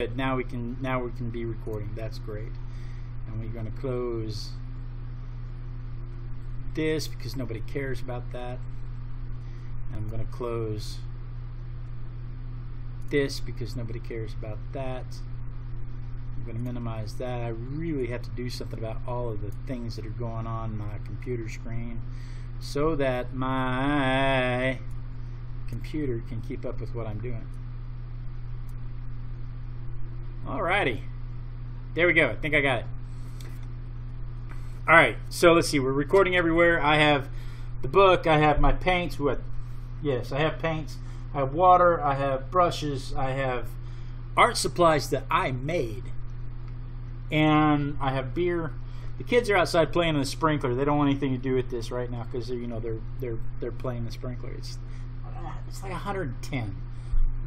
Good. Now we can now we can be recording. That's great. And we're going to close this because nobody cares about that. And I'm going to close this because nobody cares about that. I'm going to minimize that. I really have to do something about all of the things that are going on my computer screen so that my computer can keep up with what I'm doing. Alrighty. There we go. I think I got it. Alright, so let's see. We're recording everywhere. I have the book. I have my paints. What? Yes, I have paints. I have water. I have brushes. I have art supplies that I made. And I have beer. The kids are outside playing in the sprinkler. They don't want anything to do with this right now because you know they're they're they're playing the sprinkler. It's uh, it's like 110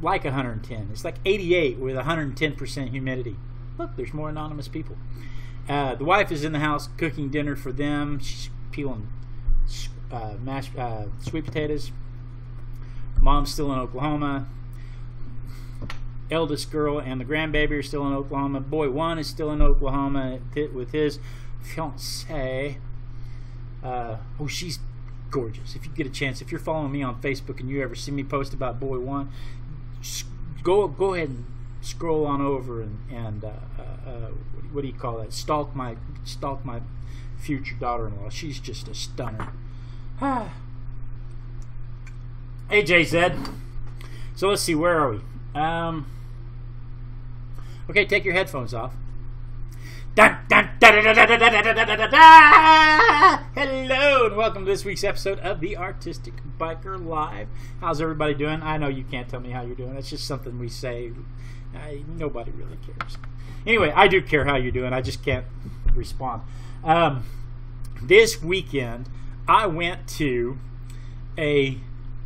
like 110. It's like 88 with 110% humidity. Look, there's more anonymous people. Uh, the wife is in the house cooking dinner for them. She's peeling uh, mashed uh, sweet potatoes. Mom's still in Oklahoma. Eldest girl and the grandbaby are still in Oklahoma. Boy one is still in Oklahoma with his fiancee. Uh, oh, she's gorgeous. If you get a chance, if you're following me on Facebook and you ever see me post about boy one, go go ahead and scroll on over and, and uh, uh, uh, what do you call that? Stalk my stalk my future daughter-in-law. She's just a stunner. hey JZ. So let's see, where are we? Um, okay, take your headphones off. Hello and welcome to this week's episode of the Artistic Biker Live. How's everybody doing? I know you can't tell me how you're doing. That's just something we say. I, nobody really cares. Anyway, I do care how you're doing. I just can't respond. Um, this weekend, I went to a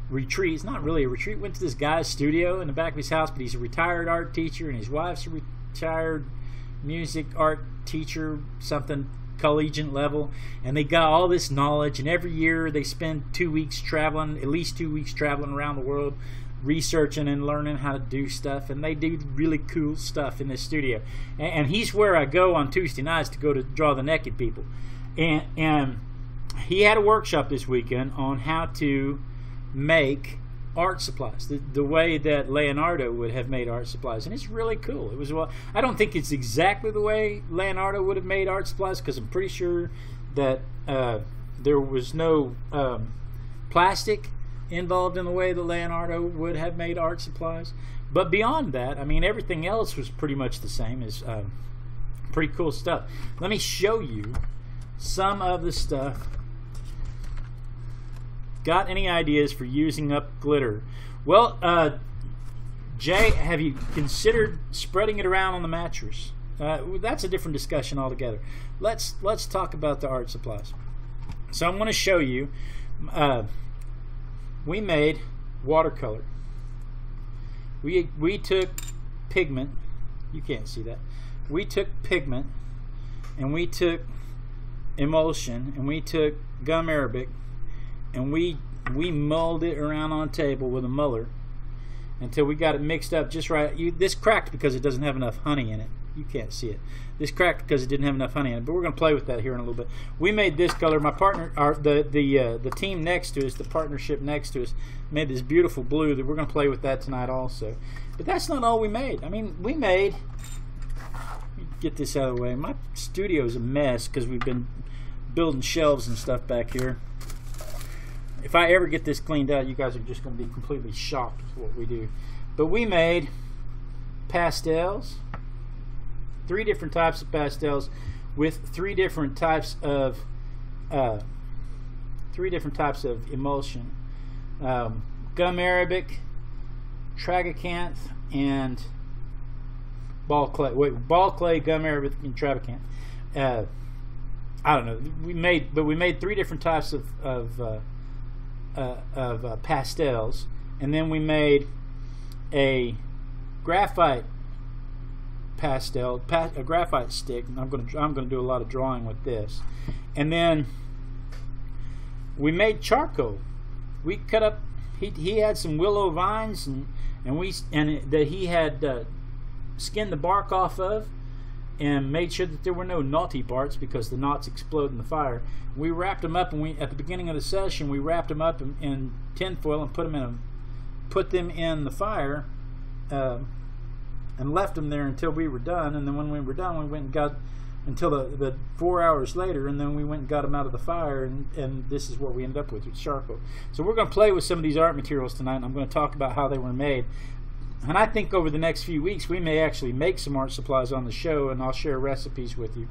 retreat. It's not really a retreat. Went to this guy's studio in the back of his house, but he's a retired art teacher, and his wife's a retired music art teacher, something collegiate level, and they got all this knowledge. And every year they spend two weeks traveling, at least two weeks traveling around the world, researching and learning how to do stuff. And they do really cool stuff in this studio. And, and he's where I go on Tuesday nights to go to draw the naked people. And and he had a workshop this weekend on how to make art supplies, the, the way that Leonardo would have made art supplies, and it's really cool. It was well, I don't think it's exactly the way Leonardo would have made art supplies because I'm pretty sure that uh, there was no um, plastic involved in the way that Leonardo would have made art supplies. But beyond that, I mean, everything else was pretty much the same. Is um, pretty cool stuff. Let me show you some of the stuff Got any ideas for using up glitter? Well, uh, Jay, have you considered spreading it around on the mattress? Uh, that's a different discussion altogether. Let's let's talk about the art supplies. So I'm going to show you. Uh, we made watercolor. We we took pigment. You can't see that. We took pigment, and we took emulsion, and we took gum arabic, and we we mulled it around on a table with a muller until we got it mixed up just right. You, this cracked because it doesn't have enough honey in it. You can't see it. This cracked because it didn't have enough honey in it. But we're going to play with that here in a little bit. We made this color. My partner, our, the the uh, the team next to us, the partnership next to us, made this beautiful blue that we're going to play with that tonight also. But that's not all we made. I mean, we made. Get this out of the way. My studio is a mess because we've been building shelves and stuff back here if I ever get this cleaned out, you guys are just going to be completely shocked with what we do. But we made pastels, three different types of pastels with three different types of uh, three different types of emulsion: um, gum arabic, tragacanth, and ball clay. Wait, ball clay, gum arabic, and tragacanth. Uh, I don't know. We made, but we made three different types of, of uh, uh, of uh, pastels, and then we made a graphite pastel, pa- a graphite stick. And I'm going to I'm going to do a lot of drawing with this, and then we made charcoal. We cut up. He, he had some willow vines and and we and that he had uh, skinned the bark off of and made sure that there were no naughty parts because the knots explode in the fire. We wrapped them up, and we at the beginning of the session we wrapped them up in, in tinfoil and put them in a, put them in the fire, uh, and left them there until we were done. And then when we were done, we went and got until the, the four hours later, and then we went and got them out of the fire, and, and this is what we ended up with with charcoal. So we're going to play with some of these art materials tonight, and I'm going to talk about how they were made. And I think over the next few weeks, we may actually make some art supplies on the show, and I'll share recipes with you,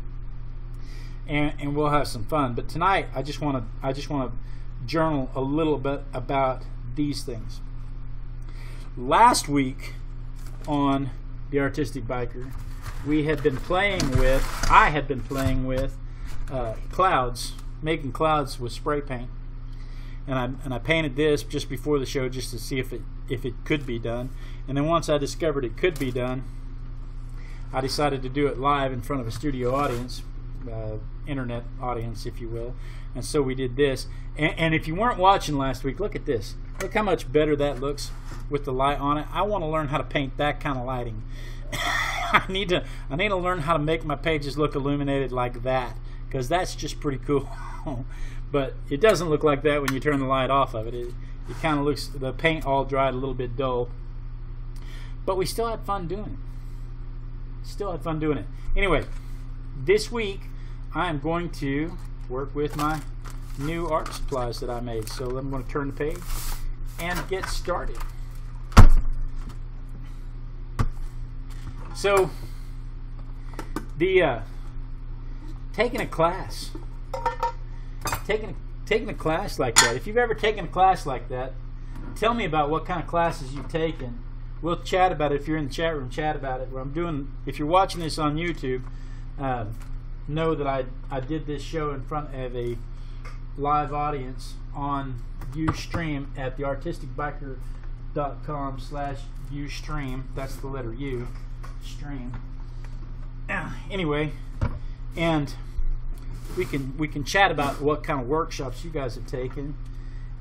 and, and we'll have some fun. But tonight, I just want to I just want to journal a little bit about these things. Last week on the Artistic Biker, we had been playing with I had been playing with uh, clouds, making clouds with spray paint, and I and I painted this just before the show just to see if it if it could be done. And then once I discovered it could be done, I decided to do it live in front of a studio audience, uh, internet audience, if you will. And so we did this. And, and, if you weren't watching last week, look at this. Look how much better that looks with the light on it. I want to learn how to paint that kind of lighting. I need to I need to learn how to make my pages look illuminated like that because that's just pretty cool. but it doesn't look like that when you turn the light off of it. It, it kind of looks the paint all dried a little bit dull. But we still had fun doing it. Still had fun doing it. Anyway, this week I am going to work with my new art supplies that I made. So I'm going to turn the page and get started. So the uh, taking a class, taking a, taking a class like that. If you've ever taken a class like that, tell me about what kind of classes you've taken we'll chat about it if you're in the chat room. Chat about it. I'm doing. If you're watching this on YouTube, um, know that I I did this show in front of a live audience on UStream at the artisticbiker.com slash UStream. That's the letter U. Stream. Anyway, and we can we can chat about what kind of workshops you guys have taken,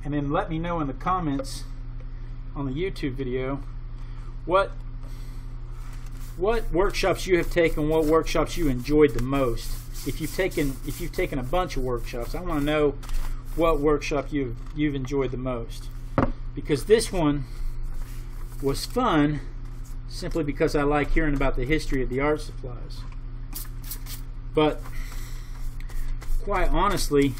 and then let me know in the comments on the YouTube video what what workshops you have taken, what workshops you enjoyed the most. If you've taken if you've taken a bunch of workshops, I want to know what workshop you've you've enjoyed the most. Because this one was fun simply because I like hearing about the history of the art supplies. But quite honestly,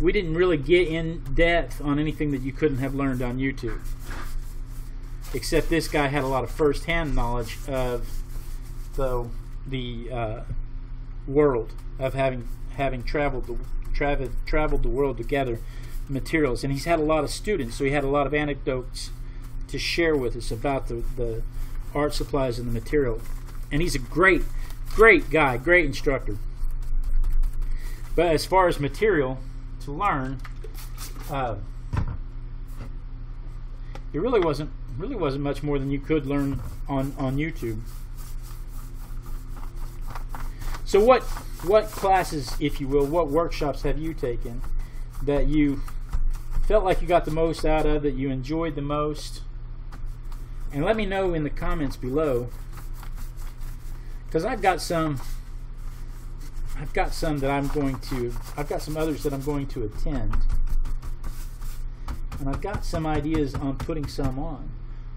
we didn't really get in depth on anything that you couldn't have learned on YouTube. Except this guy had a lot of first-hand knowledge of the the uh, world of having having traveled the traveled traveled the world together materials. And he's had a lot of students so he had a lot of anecdotes to share with us about the, the art supplies and the material. And he's a great great guy great instructor but as far as material to learn uh, it really wasn't really wasn't much more than you could learn on on YouTube. So what what classes, if you will, what workshops have you taken that you felt like you got the most out of, that you enjoyed the most? And let me know in the comments below because I've got some I've got some that I'm going to I've got some others that I'm going to attend and I've got some ideas on putting some on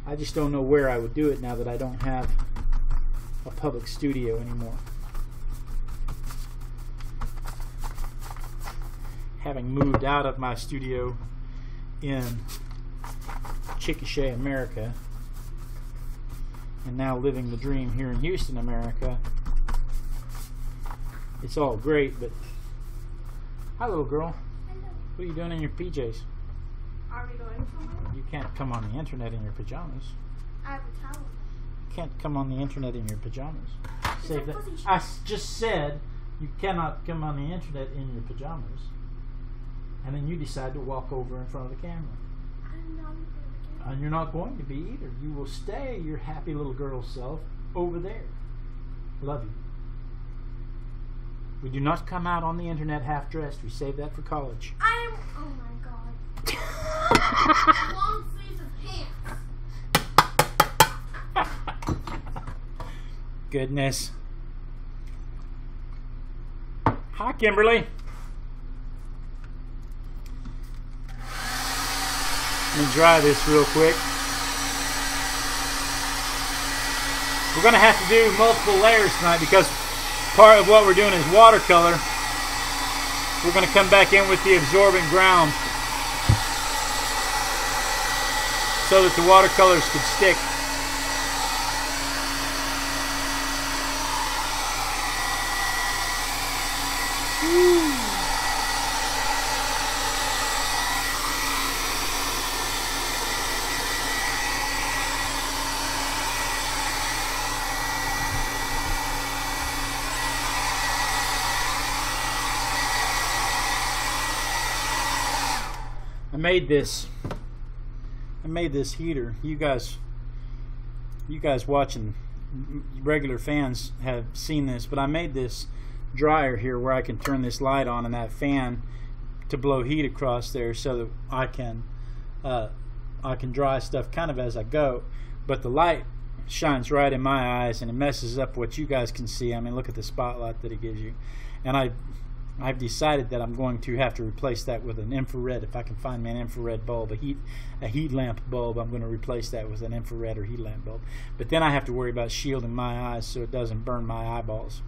I just don't know where I would do it now that I don't have a public studio anymore. Having moved out of my studio in Chickasha, America, and now living the dream here in Houston, America, it's all great, but hi, little girl. Hello. What are you doing in your PJs? Are we going somewhere? You can't come on the internet in your pajamas. I have a towel. You can't come on the internet in your pajamas. It's Say that. I just said you cannot come on the internet in your pajamas. And then you decide to walk over in front of the camera. I'm not And you're not going to be either. You will stay your happy little girl self over there. Love you. We do not come out on the internet half dressed. We save that for college. I am. Oh my god. Long sleeves of pants. goodness. Hi, Kimberly. Let me dry this real quick. We're going to have to do multiple layers tonight because part of what we're doing is watercolor. We're going to come back in with the absorbent ground so that the watercolors could stick. I made this I made this heater. You guys you guys watching regular fans have seen this, but I made this dryer here where I can turn this light on and that fan to blow heat across there so that I can uh, I can dry stuff kind of as I go. But the light shines right in my eyes and it messes up what you guys can see. I mean, look at the spotlight that it gives you. And I I've decided that I'm going to have to replace that with an infrared. If I can find me an infrared bulb, a heat a heat lamp bulb, I'm going to replace that with an infrared or heat lamp bulb. But then I have to worry about shielding my eyes so it doesn't burn my eyeballs.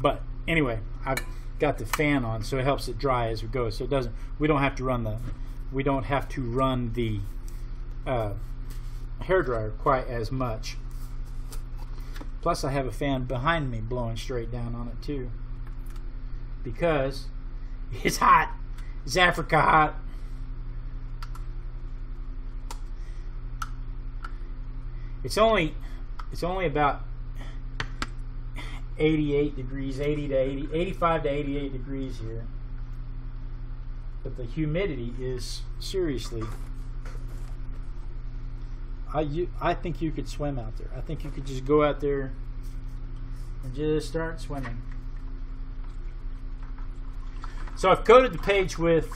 But anyway, I've got the fan on so it helps it dry as we go. So it doesn't. We don't have to run the. We don't have to run the uh, hair dryer quite as much. Plus, I have a fan behind me blowing straight down on it too because it's hot. It's Africa hot. It's only it's only about 88 degrees, 80 to 80, 85 to 88 degrees here. But the humidity is seriously I you, I think you could swim out there. I think you could just go out there and just start swimming. So I've coated the page with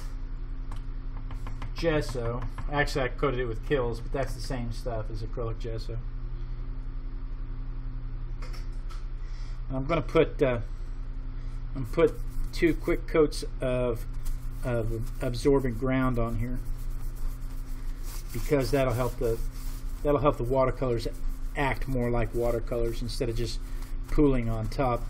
gesso. Actually, I coated it with Kilz, but that's the same stuff as acrylic gesso. I'm going to put uh, I'm put two quick coats of of absorbent ground on here because that'll help the that'll help the watercolors act more like watercolors instead of just pooling on top.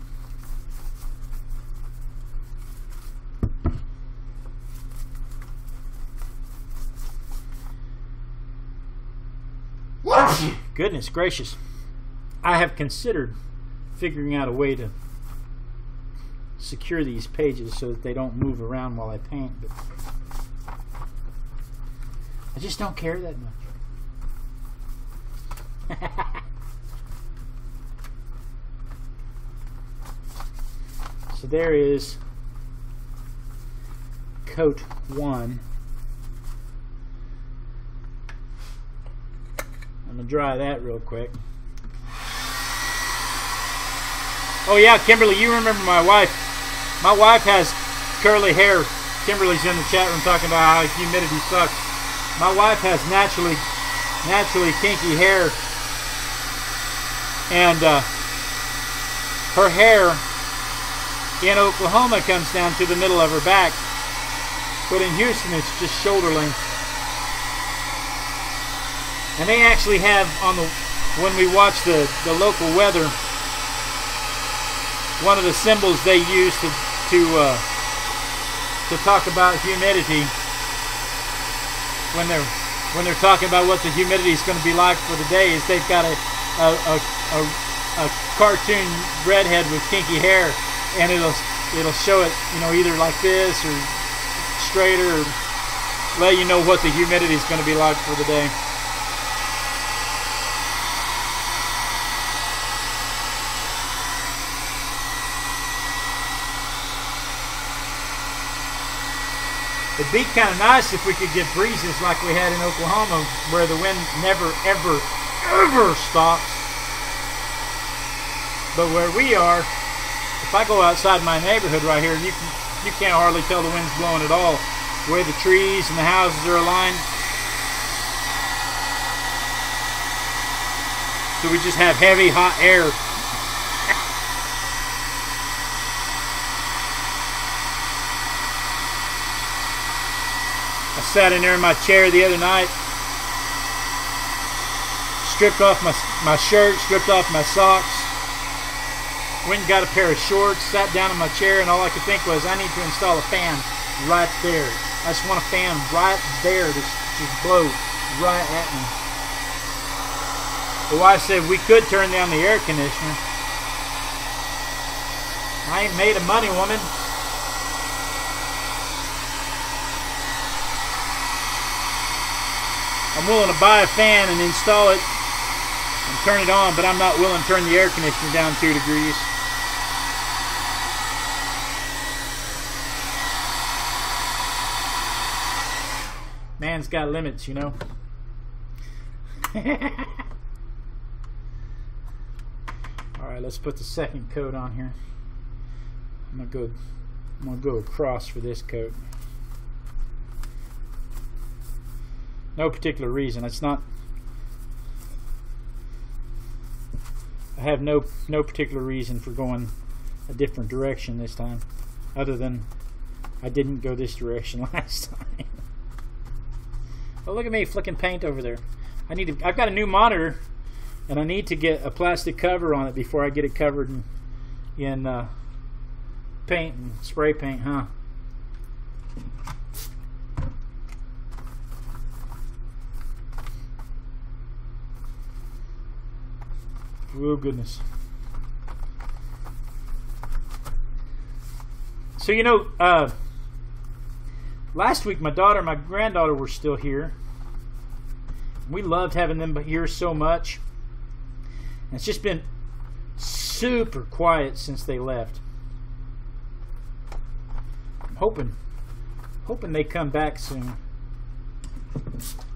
Goodness gracious. I have considered figuring out a way to secure these pages so that they don't move around while I paint, but I just don't care that much. so there is coat one. I'm gonna dry that real quick. Oh yeah, Kimberly, you remember my wife. My wife has curly hair. Kimberly's in the chat room talking about how humidity sucks. My wife has naturally, naturally kinky hair, and uh, her hair in Oklahoma comes down to the middle of her back, but in Houston it's just shoulder length. And they actually have on the when we watch the, the local weather, one of the symbols they use to to uh, to talk about humidity when they're when they're talking about what the humidity is going to be like for the day is they've got a a, a, a, a cartoon redhead with kinky hair and it'll it'll show it you know either like this or straighter or let you know what the humidity is going to be like for the day. It'd be kind of nice if we could get breezes like we had in Oklahoma where the wind never, ever, ever stops. But where we are, if I go outside my neighborhood right here, you, can, you can't hardly tell the wind's blowing at all. Way the trees and the houses are aligned. So we just have heavy, hot air. I sat in there in my chair the other night, stripped off my, my shirt, stripped off my socks, went and got a pair of shorts, sat down in my chair, and all I could think was, I need to install a fan right there. I just want a fan right there to just blow right at me. The wife said we could turn down the air conditioner. I ain't made of money, woman. I'm willing to buy a fan and install it and turn it on, but I'm not willing to turn the air conditioner down two degrees. Man's got limits, you know. All right, let's put the second coat on here. I'm gonna go. I'm gonna go across for this coat. No particular reason. It's not. I have no no particular reason for going a different direction this time, other than I didn't go this direction last time. oh, look at me flicking paint over there. I need to. I've got a new monitor, and I need to get a plastic cover on it before I get it covered in, in uh, paint and spray paint, huh? Oh goodness. So you know, uh, last week my daughter, and my granddaughter were still here. We loved having them here so much. And it's just been super quiet since they left. I'm hoping, hoping they come back soon.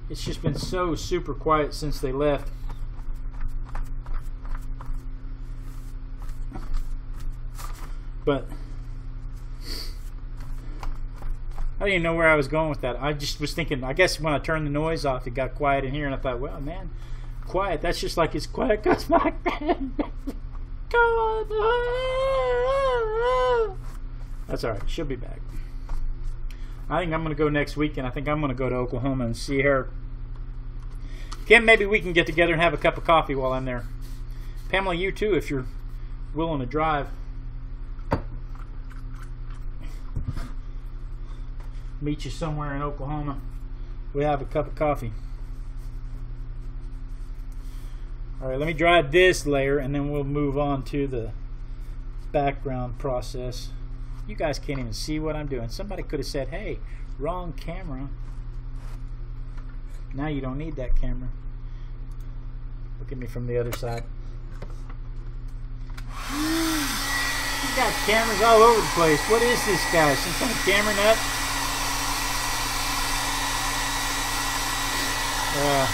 It's just been so super quiet since they left. But I didn't know where I was going with that. I just was thinking, I guess when I turned the noise off, it got quiet in here, and I thought, well, man, quiet. That's just like it's quiet because my God. That's all right. She'll be back. I think I'm going to go next week, and I think I'm going to go to Oklahoma and see her. Kim, maybe we can get together and have a cup of coffee while I'm there. Pamela, you too, if you're willing to drive. Meet you somewhere in Oklahoma. We have a cup of coffee. All right, let me dry this layer and then we'll move on to the background process. You guys can't even see what I'm doing. Somebody could have said, hey, wrong camera. Now you don't need that camera. Look at me from the other side. He's got cameras all over the place. What is this guy? Kind of camera nut? Uh,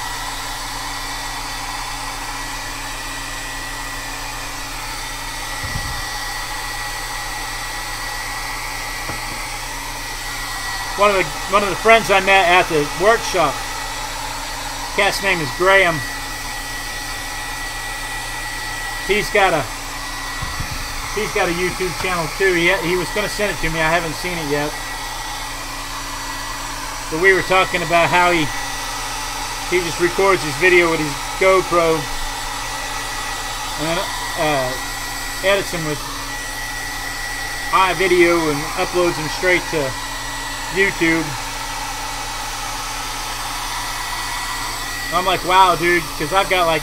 one of the one of the friends I met at the workshop. Cat's name is Graham. He's got a he's got a YouTube channel too. He he was going to send it to me. I haven't seen it yet. But we were talking about how he he just records his video with his GoPro and then uh, edits them with iVideo and uploads them straight to YouTube. I'm like, wow, dude, because I've got like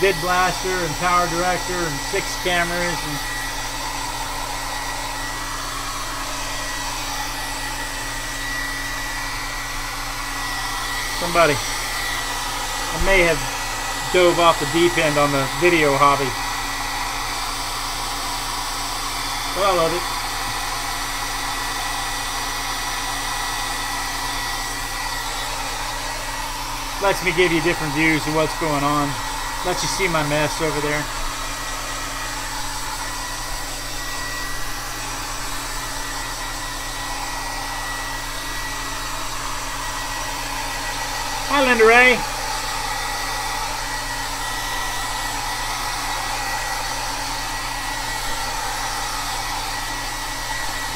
Vid Blaster and Power Director and six cameras and somebody may have dove off the deep end on the video hobby. But I love it. Lets me give you different views of what's going on. Lets you see my mess over there. Hi, Linda Ray.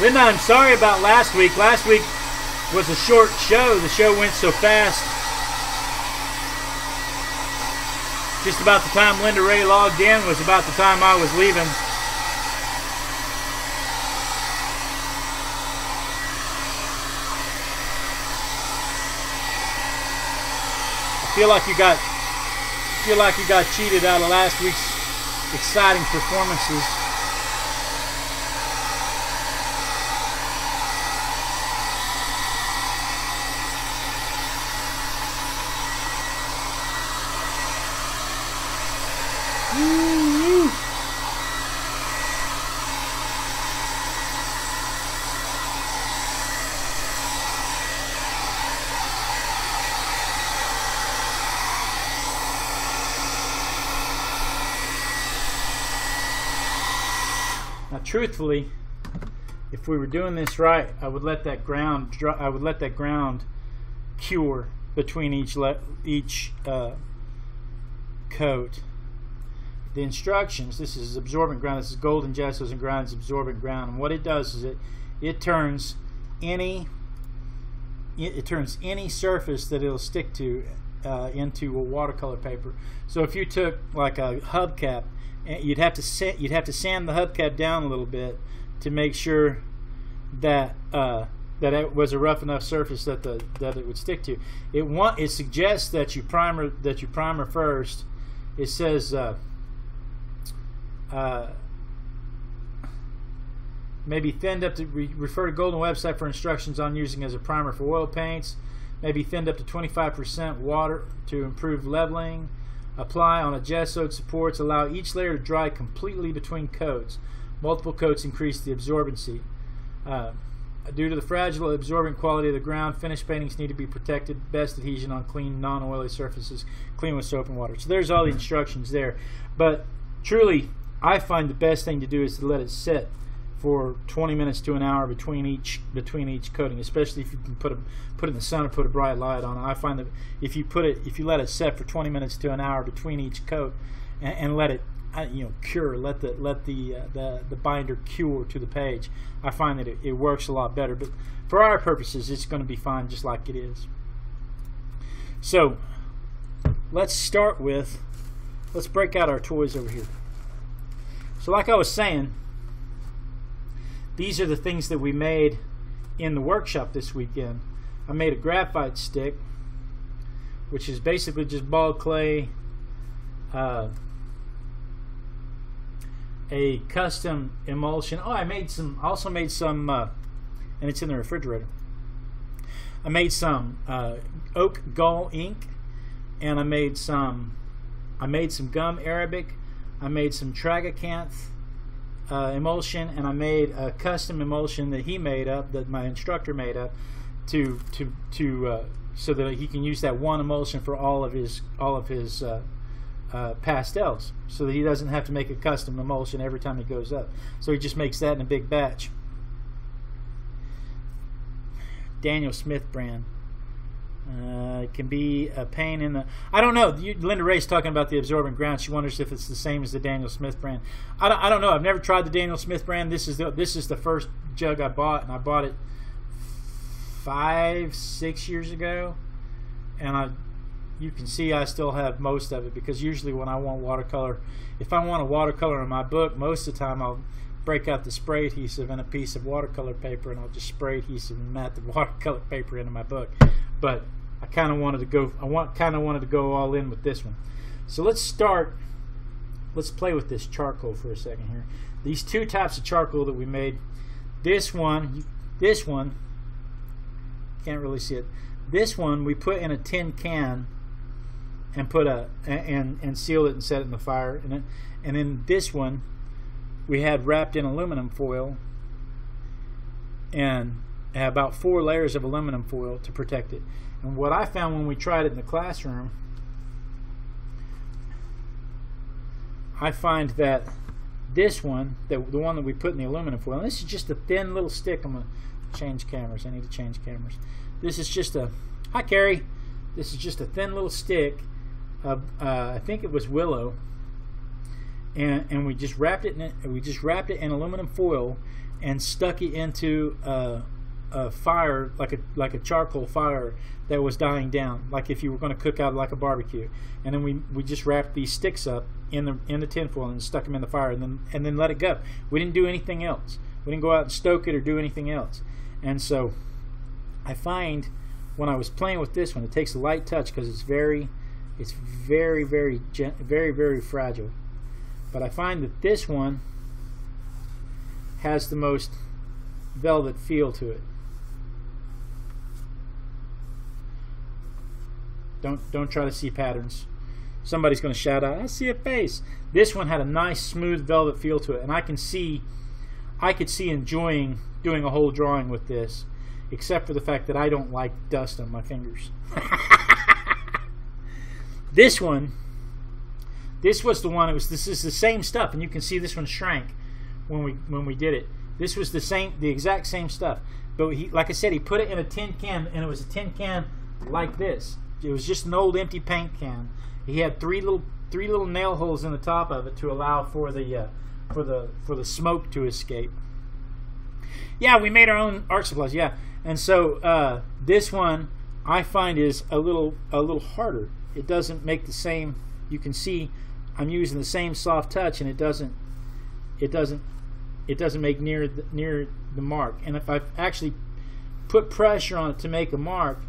Linda, I'm sorry about last week. Last week was a short show. The show went so fast. Just about the time Linda Ray logged in was about the time I was leaving. I feel like you got feel like you got cheated out of last week's exciting performances. Truthfully, if we were doing this right, I would let that ground. dry- I would let that ground cure between each each uh, coat. The instructions. This is absorbent ground. This is golden gessos and grounds absorbent ground. And what it does is it it turns any it, it turns any surface that it'll stick to uh, into a watercolor paper. So if you took like a hubcap, eh, you'd have to you'd have to sand the hubcap down a little bit to make sure that uh, that it was a rough enough surface that the that it would stick to. It want it suggests that you primer that you primer first. It says. Uh, uh, maybe thinned up to re- refer to Golden website for instructions on using as a primer for oil paints. Maybe thinned up to 25% water to improve leveling. Apply on a gessoed supports. Allow each layer to dry completely between coats. Multiple coats increase the absorbency. Uh, due to the fragile absorbent quality of the ground, finished paintings need to be protected. Best adhesion on clean, non-oily surfaces. Clean with soap and water. So there's all the instructions there. But truly, I find the best thing to do is to let it sit for 20 minutes to an hour between each between each coating, especially if you can put a put it in the sun or put a bright light on it. I find that if you put it if you let it set for 20 minutes to an hour between each coat and, and let it uh, you know cure, let the let the uh, the the binder cure to the page, I find that it, it works a lot better. But for our purposes, it's going to be fine just like it is. So let's start with let's break out our toys over here. So like I was saying, these are the things that we made in the workshop this weekend. I made a graphite stick, which is basically just ball clay, uh, a custom emulsion. Oh, I made some. Also made some, uh, and it's in the refrigerator. I made some uh, oak gall ink, and I made some. I made some gum arabic. I made some tragacanth uh, emulsion, and I made a custom emulsion that he made up, that my instructor made up, to to to uh, so that he can use that one emulsion for all of his all of his uh, uh, pastels, so that he doesn't have to make a custom emulsion every time he goes up. So he just makes that in a big batch. Daniel Smith brand. Uh, it can be a pain in the. I don't know. You, Linda Ray's talking about the absorbent ground. She wonders if it's the same as the Daniel Smith brand. I don't, I don't know. I've never tried the Daniel Smith brand. This is the this is the first jug I bought, and I bought it five six years ago, and I you can see I still have most of it because usually when I want watercolor, if I want a watercolor in my book, most of the time I'll break out the spray adhesive and a piece of watercolor paper, and I'll just spray adhesive and mat the watercolor paper into my book. But I kind of wanted to go. I want kind of wanted to go all in with this one. So let's start. Let's play with this charcoal for a second here. These two types of charcoal that we made. This one, this one, can't really see it. This one we put in a tin can and put a and and sealed it and set it in the fire. And it, and then this one we had wrapped in aluminum foil and about four layers of aluminum foil to protect it. And what I found when we tried it in the classroom, I find that this one, the, the one that we put in the aluminum foil, this is just a thin little stick. I'm going to change cameras. I need to change cameras. This is just a, hi Carrie. This is just a thin little stick of, uh, I think it was willow. and and we just wrapped it in we just wrapped it in aluminum foil and stuck it into a, a fire like a like a charcoal fire that was dying down, like if you were going to cook out like a barbecue. And then we, we just wrapped these sticks up in the in the tinfoil and stuck them in the fire, and then and then let it go. We didn't do anything else. We didn't go out and stoke it or do anything else. And so, I find when I was playing with this one, it takes a light touch because it's very, it's very very very very fragile. But I find that this one has the most velvet feel to it. Don't don't try to see patterns. Somebody's going to shout out, "I see a face." This one had a nice smooth velvet feel to it, and I can see I could see enjoying doing a whole drawing with this, except for the fact that I don't like dust on my fingers. this one this was the one it was this is the same stuff and you can see this one shrank when we when we did it. This was the same the exact same stuff. But he like I said he put it in a tin can and it was a tin can like this. It was just an old empty paint can. He had three little three little nail holes in the top of it to allow for the uh, for the for the smoke to escape. Yeah, we made our own art supplies. Yeah, and so uh, this one I find is a little a little harder. It doesn't make the same. You can see I'm using the same soft touch, and it doesn't it doesn't it doesn't make near the, near the mark. And if I've actually put pressure on it to make a mark,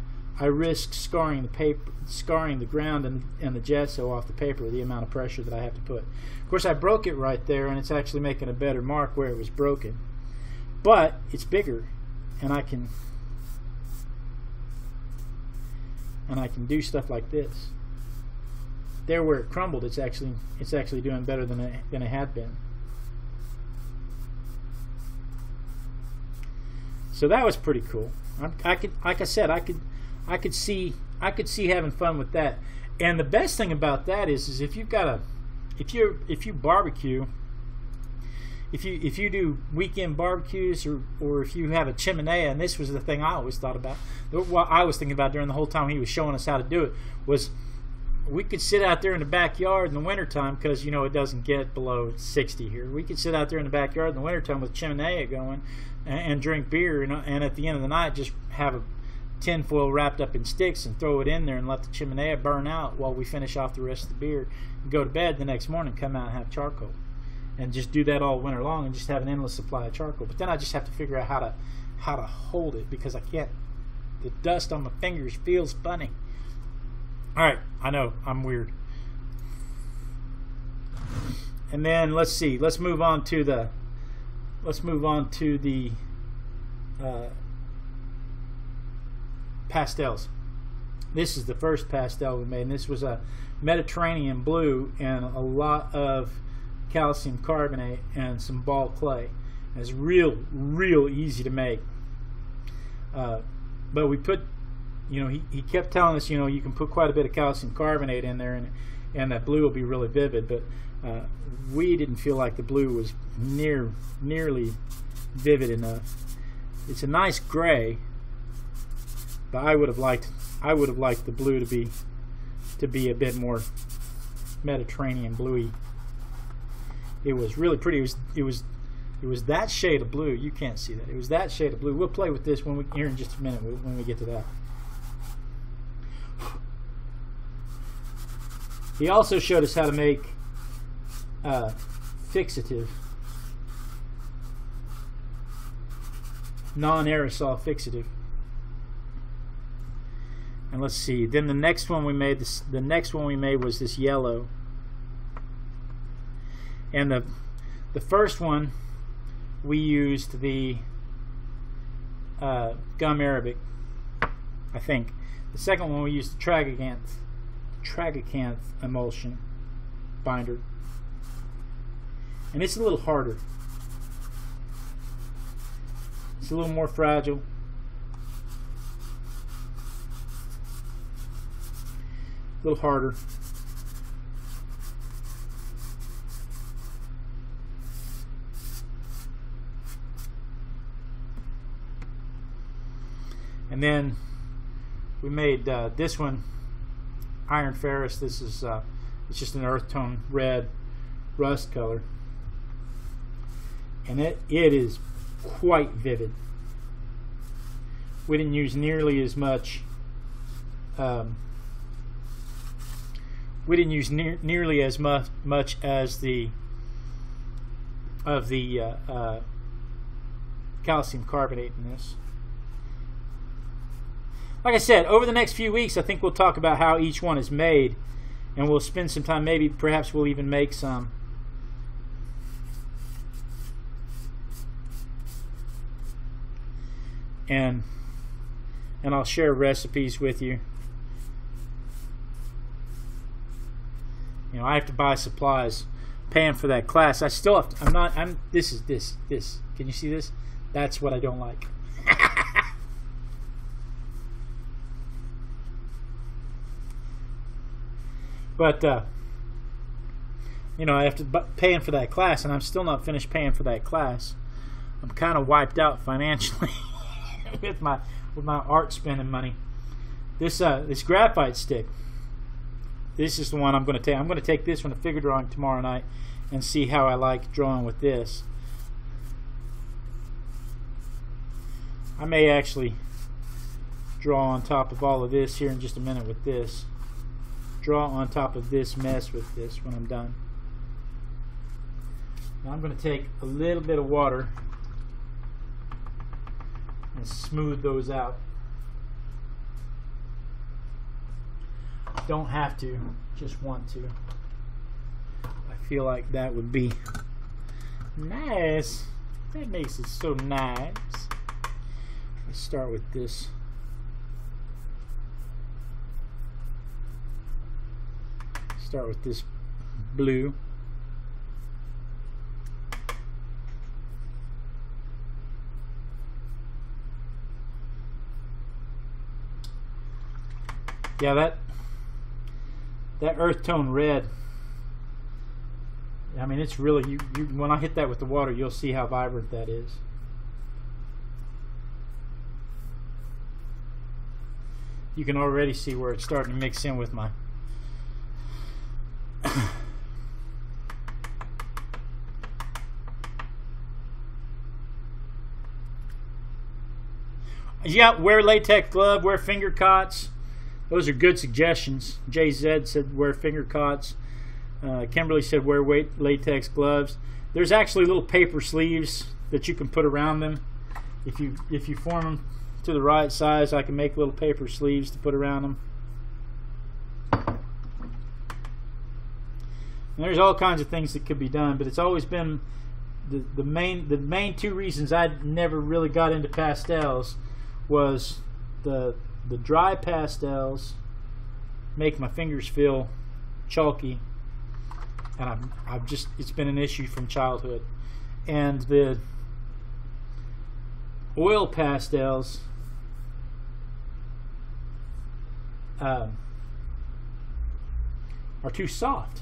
I risk scarring the paper, scarring the ground and, and the gesso off the paper. The amount of pressure that I have to put. Of course, I broke it right there, and it's actually making a better mark where it was broken. But it's bigger, and I can and I can do stuff like this. There, where it crumbled, it's actually it's actually doing better than it, than it had been. So that was pretty cool. I, I could, like I said, I could I could see I could see having fun with that. And the best thing about that is is if you've got a if you if you barbecue if you if you do weekend barbecues or or if you have a chimenea and this was the thing I always thought about what I was thinking about during the whole time he was showing us how to do it was we could sit out there in the backyard in the wintertime because you know it doesn't get below 60 here we could sit out there in the backyard in the wintertime with chimenea going and, and drink beer and, and at the end of the night just have a tinfoil wrapped up in sticks and throw it in there and let the chimenea burn out while we finish off the rest of the beer and go to bed the next morning come out and have charcoal. And just do that all winter long and just have an endless supply of charcoal. But then i just have to figure out how to how to hold it because i can't. The dust on my fingers feels funny. All right i know i'm weird. And then let's see let's move on to the let's move on to the uh, pastels. This is the first pastel we made, and this was a Mediterranean blue and a lot of calcium carbonate and some ball clay. It's real, real easy to make. Uh, but we put, you know, he, he kept telling us, you know, you can put quite a bit of calcium carbonate in there, and and that blue will be really vivid. But uh, we didn't feel like the blue was near nearly vivid enough. It's a nice gray, but I would have liked I would have liked the blue to be to be a bit more Mediterranean bluey. It was really pretty. It was it was it was that shade of blue. You can't see that. It was that shade of blue. We'll play with this when we here in just a minute when we get to that. He also showed us how to make uh, fixative, non-aerosol fixative. And let's see. Then the next one we made this. The next one we made was this yellow. And the the first one we used the uh, gum arabic. I think the second one we used the tragacanth tragacanth emulsion binder. And it's a little harder. It's a little more fragile. A little harder. And then we made uh, this one iron ferrous. This is uh, it's just an earth tone red rust color. And it, it is quite vivid. We didn't use nearly as much um, we didn't use near, nearly as much much as the of the uh, uh, calcium carbonate in this. Like I said, over the next few weeks, I think we'll talk about how each one is made, and we'll spend some time. Maybe, perhaps, we'll even make some. And and I'll share recipes with you. You know, I have to buy supplies, paying for that class. I still have to, I'm not, I'm, this is this, this. Can you see this? That's what I don't like. but, uh, you know, I have to paying for that class, and I'm still not finished paying for that class. I'm kind of wiped out financially with my with my art spending money. This uh, this graphite stick this is the one I'm going to take. I'm going to take this one to figure drawing tomorrow night and see how I like drawing with this. I may actually draw on top of all of this here in just a minute with this. Draw on top of this mess with this when I'm done. Now I'm going to take a little bit of water and smooth those out. Don't have to, just want to. I feel like that would be nice. That makes it so nice. Let's start with this. Start with this blue. Yeah, that that earth tone red I mean it's really you, you when I hit that with the water you'll see how vibrant that is. You can already see where it's starting to mix in with my yeah wear latex glove wear finger cots those are good suggestions. JZ said wear finger cots. Uh, Kimberly said wear weight latex gloves. There's actually little paper sleeves that you can put around them. If you if you form them to the right size, I can make little paper sleeves to put around them. And there's all kinds of things that could be done, but it's always been the the main the main two reasons I never really got into pastels was the the dry pastels make my fingers feel chalky and I've, I've just it's been an issue from childhood. And the oil pastels um, are too soft.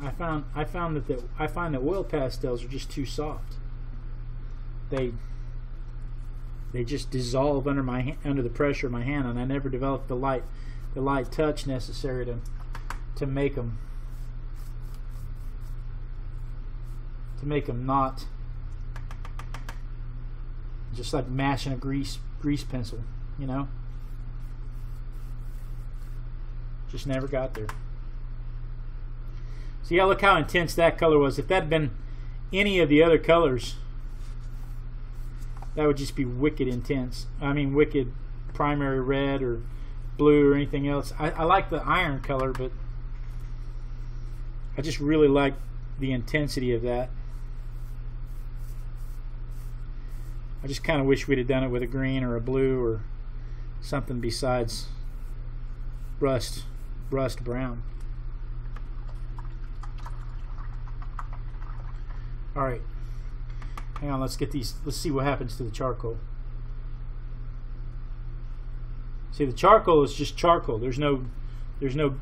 I found I found that the, I find that oil pastels are just too soft they they just dissolve under my under the pressure of my hand, and I never developed the light the light touch necessary to to make them to make them not just like mashing a grease grease pencil, you know. Just never got there. See, look how intense that color was. If that had been any of the other colors, that would just be wicked intense. I mean, wicked primary red or blue or anything else. I, I like the iron color, but I just really like the intensity of that. I just kind of wish we'd have done it with a green or a blue or something besides rust rust brown. All right. Hang on, let's get these, let's see what happens to the charcoal. See, the charcoal is just charcoal. There's no, there's no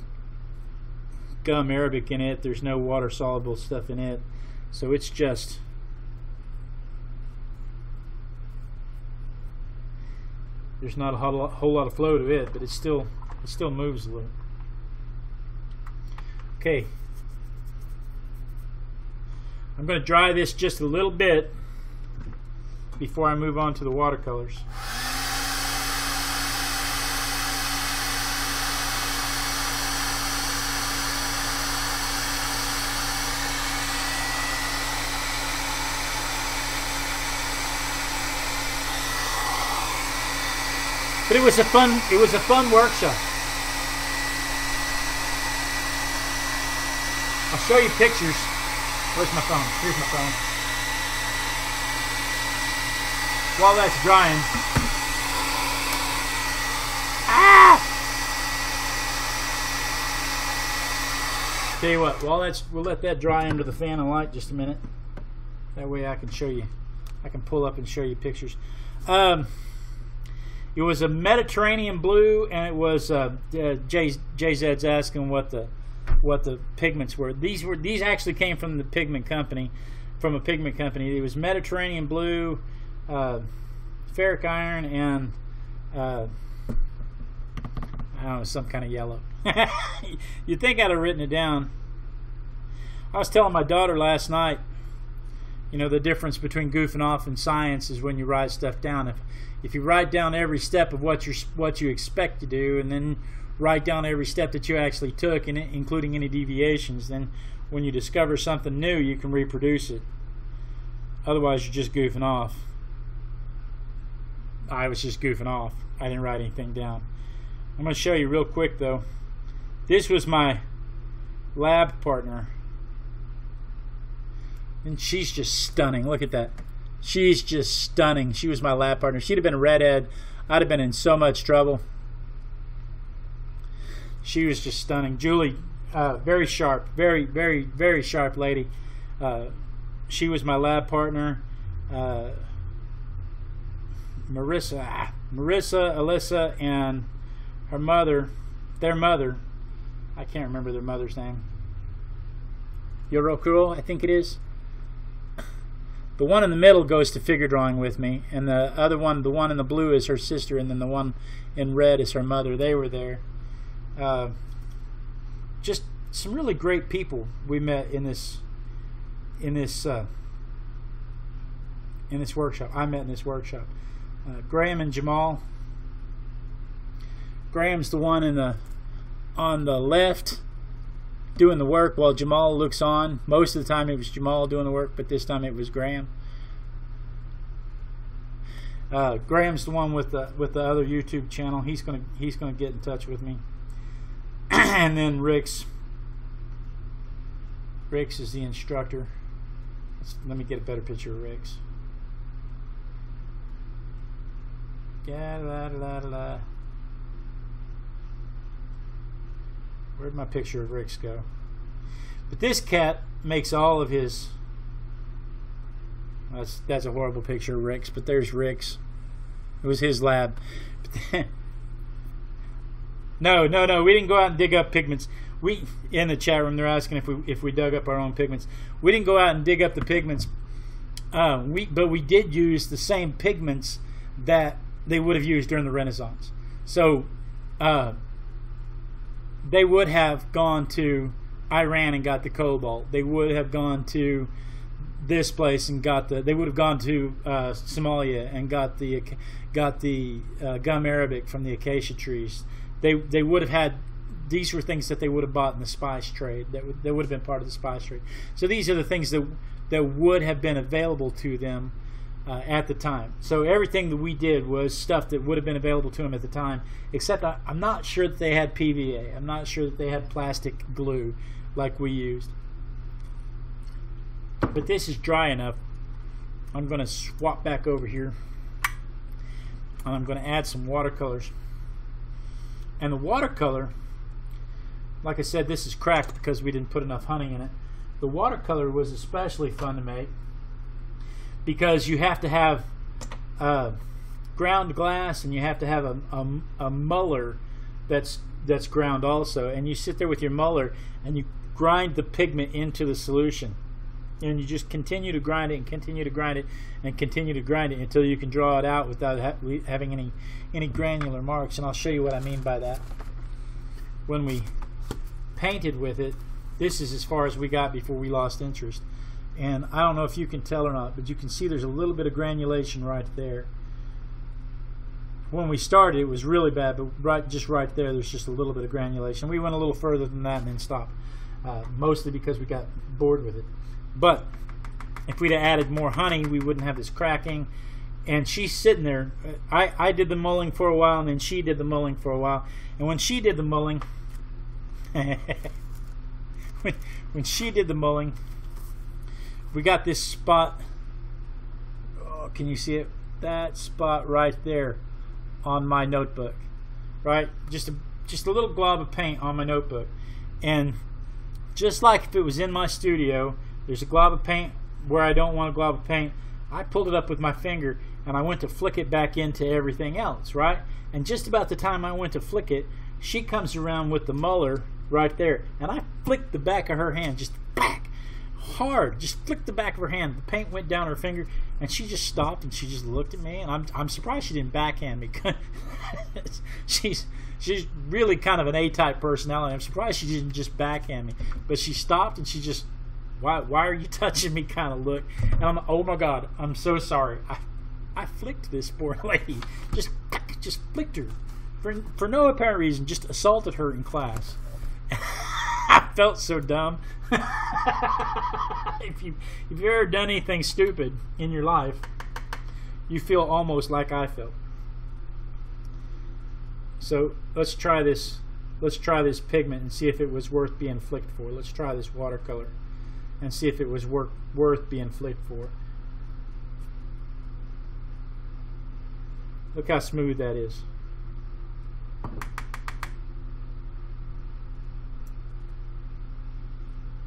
gum arabic in it. There's no water soluble stuff in it. So it's just, there's not a whole lot, whole lot of flow to it, but it still, it still moves a little. Okay. I'm going to dry this just a little bit before I move on to the watercolors. But it was a fun it was a fun workshop. I'll show you pictures. Where's my phone? Here's my phone. While that's drying. Ah! Tell you what, while that's we'll let that dry under the fan and light just a minute. That way I can show you. I can pull up and show you pictures. Um, it was a Mediterranean blue, and it was uh, uh, Jay JZ's asking what the what the pigments were. These were these actually came from the pigment company, from a pigment company. It was Mediterranean blue, uh, ferric iron, and uh, I don't know some kind of yellow. you think I'd have written it down? I was telling my daughter last night. You know the difference between goofing off and science is when you write stuff down. If if you write down every step of what you what you expect to do, and then write down every step that you actually took, and including any deviations, then when you discover something new, you can reproduce it. Otherwise, you're just goofing off. I was just goofing off. I didn't write anything down. I'm going to show you real quick though. This was my lab partner. And she's just stunning. Look at that. She's just stunning. She was my lab partner. She'd have been a redhead. I'd have been in so much trouble. She was just stunning. Julie, uh, very sharp, very, very, very sharp lady. Uh, she was my lab partner. Uh, Marissa, Marissa, Alyssa, and her mother, their mother, I can't remember their mother's name. Yorokuro, I think it is. The one in the middle goes to figure drawing with me, and the other one, the one in the blue, is her sister, and then the one in red is her mother. They were there. Uh, just some really great people we met in this in this uh, in this workshop. I met in this workshop. Uh, Graham and Jamal. Graham's the one in the on the left doing the work while Jamal looks on. Most of the time it was Jamal doing the work, but this time it was Graham. Uh, Graham's the one with the with the other YouTube channel. He's gonna he's gonna get in touch with me. and then Rix Rix is the instructor. Let's, let me get a better picture of Rix. Yeah, la, la, la. Where'd my picture of Rix go? But this cat makes all of his. That's that's a horrible picture of Rix, but there's Rix. It was his lab. no, no, no. We didn't go out and dig up pigments. We in the chat room they're asking if we if we dug up our own pigments. We didn't go out and dig up the pigments. Uh, we but we did use the same pigments that they would have used during the Renaissance. So uh, they would have gone to Iran and got the cobalt. They would have gone to this place and got the. They would have gone to uh, Somalia and got the got the uh, gum arabic from the acacia trees. They they would have had. These were things that they would have bought in the spice trade. That would that would have been part of the spice trade. So these are the things that that would have been available to them uh, at the time. So everything that we did was stuff that would have been available to them at the time, except I, am not sure that they had PVA. I'm not sure that they had plastic glue like we used. But this is dry enough. I'm going to swap back over here. And I'm going to add some watercolors. And the watercolor, like I said, this is cracked because we didn't put enough honey in it. The watercolor was especially fun to make because you have to have uh, ground glass and you have to have a, a, a muller that's that's ground also. And you sit there with your muller and you grind the pigment into the solution. And you just continue to grind it and continue to grind it and continue to grind it until you can draw it out without ha having any any granular marks. And I'll show you what I mean by that. When we painted with it This is as far as we got before we lost interest. And I don't know if you can tell or not, but you can see there's a little bit of granulation right there. When we started, it was really bad, but right, just right there, there's just a little bit of granulation. We went a little further than that and then stopped, uh, mostly because we got bored with it. But if we'd have added more honey, we wouldn't have this cracking. And she's sitting there. I, I did the mulling for a while, and then she did the mulling for a while. And when she did the mulling, when, when she did the mulling, we got this spot. Oh, can you see it? That spot right there on my notebook, right? Just a just a little glob of paint on my notebook, and just like if it was in my studio, there's a glob of paint where I don't want a glob of paint. I pulled it up with my finger and I went to flick it back into everything else, right? And just about the time I went to flick it, she comes around with the muller right there, and I flicked the back of her hand just back hard, just flicked the back of her hand. The paint went down her finger, and she just stopped and she just looked at me, and I'm I'm surprised she didn't backhand me. she's she's really kind of an A-type personality. I'm surprised she didn't just backhand me, but she stopped and she just why why are you touching me kind of look, and I'm oh my god, I'm so sorry. I I flicked this poor lady, just just flicked her for for no apparent reason, just assaulted her in class. I felt so dumb. if you if you've ever done anything stupid in your life, you feel almost like I felt. So let's try this. Let's try this pigment and see if it was worth being flicked for. Let's try this watercolor and see if it was worth worth being flicked for. Look how smooth that is.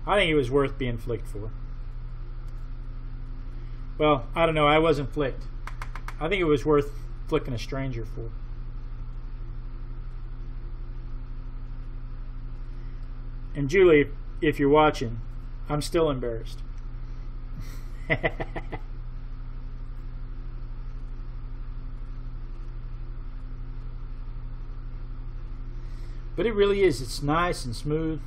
I think it was worth being flicked for. Well, I don't know. I wasn't flicked. I think it was worth flicking a stranger for. And Julie, if you're watching, I'm still embarrassed. but it really is. It's nice and smooth.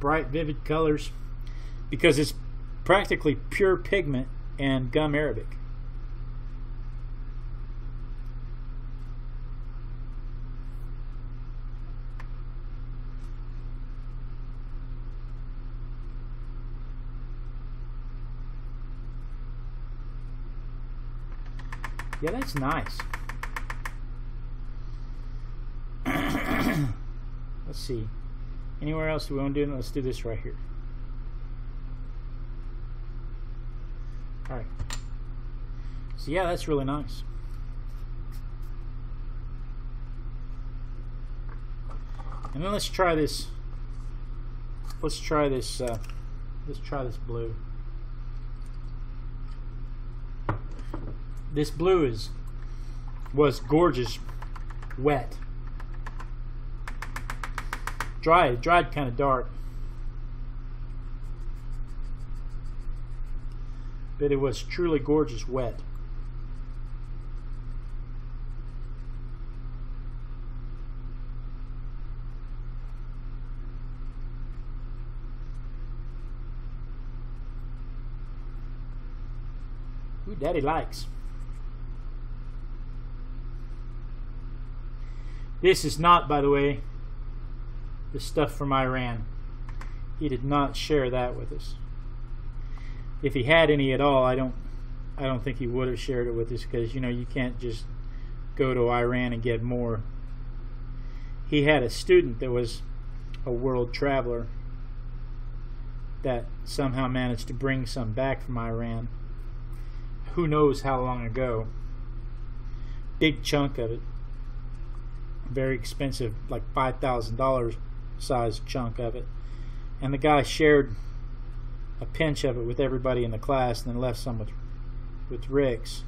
Bright, vivid colors because it's practically pure pigment and gum arabic. Yeah, that's nice. Let's see. Anywhere else we want to do? Let's do this right here. Alright. So yeah, that's really nice. And then let's try this. Let's try this. Uh, let's try this blue. This blue is was gorgeous, wet dry. It dried kind of dark. But it was truly gorgeous wet. Ooh, Daddy likes. This is not, by the way, the stuff from Iran. He did not share that with us. If he had any at all, I don't I don't think he would have shared it with us because you know you can't just go to Iran and get more. He had a student that was a world traveler that somehow managed to bring some back from Iran. Who knows how long ago? Big chunk of it. Very expensive, like five thousand dollars sized chunk of it. And the guy shared a pinch of it with everybody in the class and then left some with, with Rix.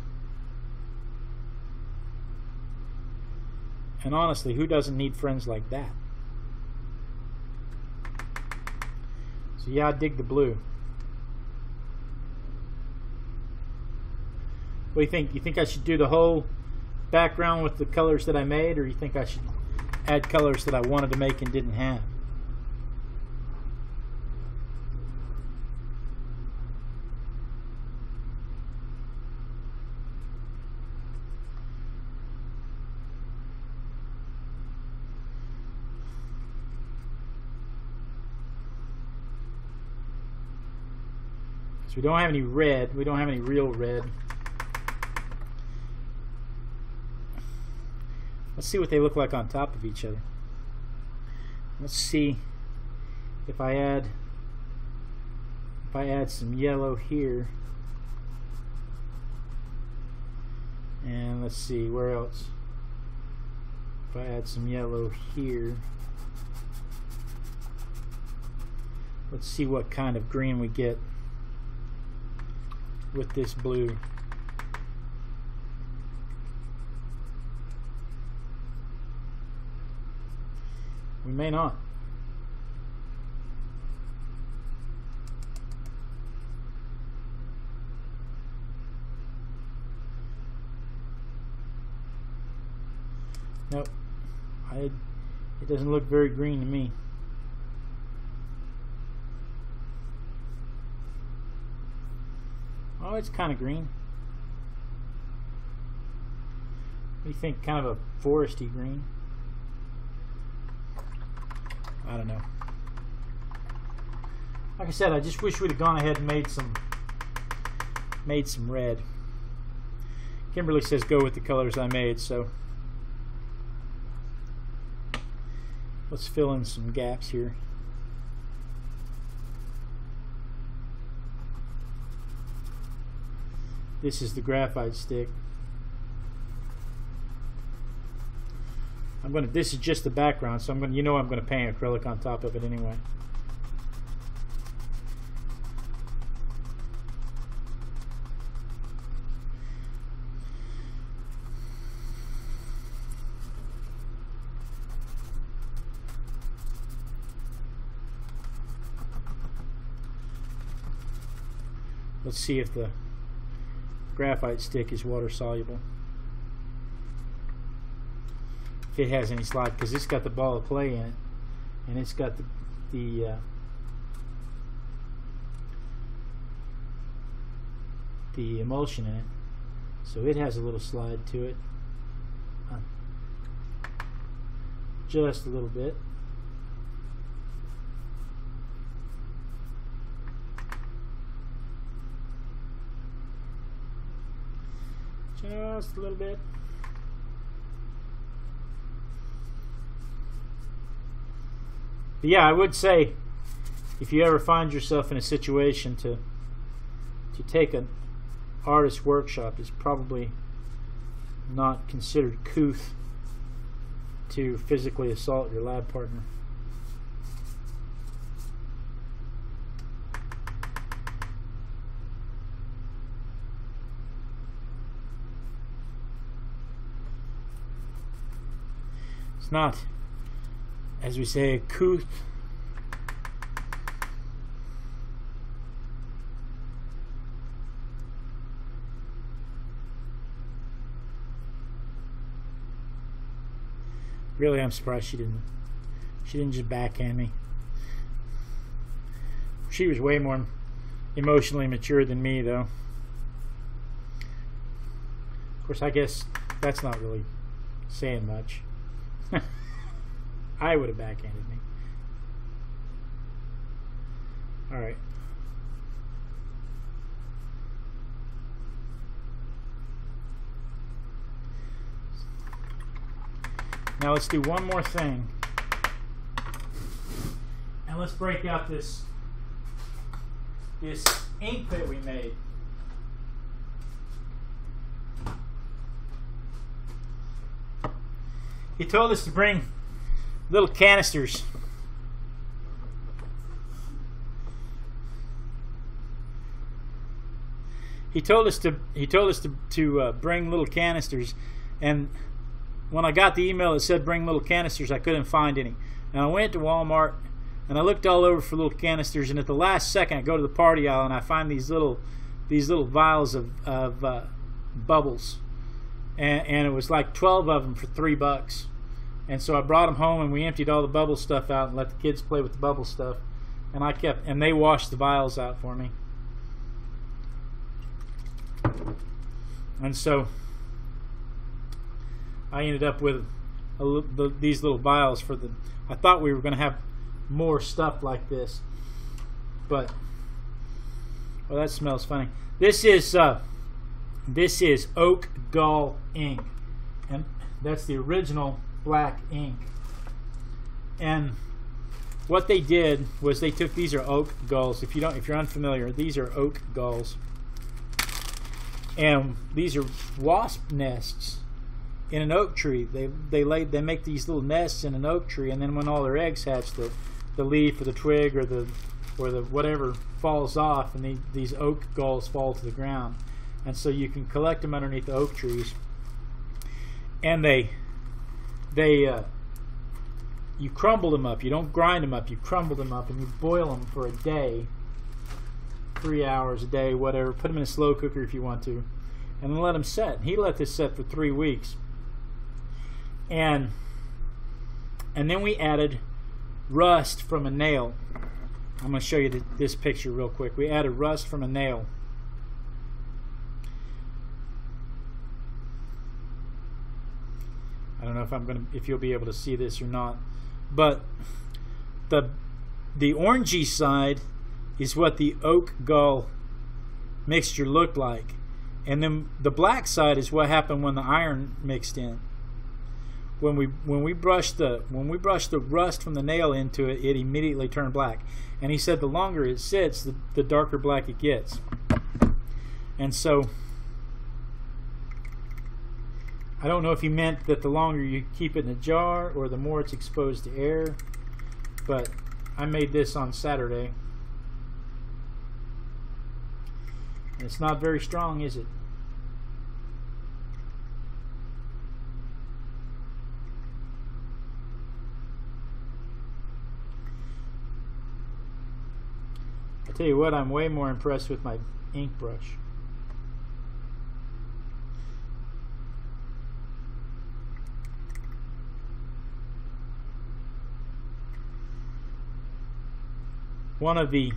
And honestly, who doesn't need friends like that? So yeah, I dig the blue. What do you think? You think I should do the whole background with the colors that I made, or you think I should had colors that I wanted to make and didn't have. So we don't have any red. We don't have any real red. Let's see what they look like on top of each other. Let's see if I add if I add some yellow here. And let's see where else. If I add some yellow here. Let's see what kind of green we get with this blue. We may not. Nope. I, it doesn't look very green to me. Oh, it's kind of green. What do you think? Kind of a foresty green? I don't know. Like I said, I just wish we'd have gone ahead and made some made some red. Kimberly says go with the colors I made, so let's fill in some gaps here. This is the graphite stick. I'm gonna. This is just the background, so I'm gonna. You know, I'm gonna paint acrylic on top of it anyway. Let's see if the graphite stick is water soluble. If it has any slide, because it's got the ball of clay in it, and it's got the the uh, the emulsion in it, so it has a little slide to it, just a little bit. just a little bit. But yeah, I would say if you ever find yourself in a situation to to take an artist workshop, it's probably not considered couth to physically assault your lab partner. It's not, as we say, couth. Really, I'm surprised she didn't. She didn't just backhand me. She was way more emotionally mature than me, though. Of course, I guess that's not really saying much. I would have backhanded me. Alright. Now let's do one more thing. And let's break out this this ink that we made. He told us to bring little canisters. He told us to he told us to to uh, bring little canisters, and when I got the email that said bring little canisters, I couldn't find any. And I went to Walmart and I looked all over for little canisters, and at the last second, I go to the party aisle and I find these little these little vials of of uh, bubbles, and, and it was like twelve of them for three bucks And so I brought them home and we emptied all the bubble stuff out and let the kids play with the bubble stuff. And I kept, and they washed the vials out for me. And so I ended up with a, the, these little vials for the. I thought we were going to have more stuff like this, but well, that smells funny. This is uh, this is oak gall ink, and that's the original black ink. And what they did was they took these are oak galls. If you don't, if you're unfamiliar, these are oak galls, and these are wasp nests in an oak tree. They they lay they make these little nests in an oak tree, and then when all their eggs hatch, the the leaf or the twig or the or the whatever falls off, and the, these oak galls fall to the ground, and so you can collect them underneath the oak trees, and they they uh, you crumble them up. You don't grind them up. You crumble them up, and you boil them for a day, three hours a day, whatever. Put them in a slow cooker if you want to, and then let them set. He let this set for three weeks, and and then we added rust from a nail. I'm going to show you th- this picture real quick. We added rust from a nail. I don't know if I'm to if you'll be able to see this or not, but the the orangey side is what the oak gall mixture looked like, and then the black side is what happened when the iron mixed in when we when we brushed the when we brushed the rust from the nail into it, it immediately turned black. And he said the longer it sits, the, the darker black it gets. And so I don't know if he meant that the longer you keep it in a jar or the more it's exposed to air, but I made this on Saturday. And it's not very strong, is it? I tell you what, I'm way more impressed with my ink brush. One of the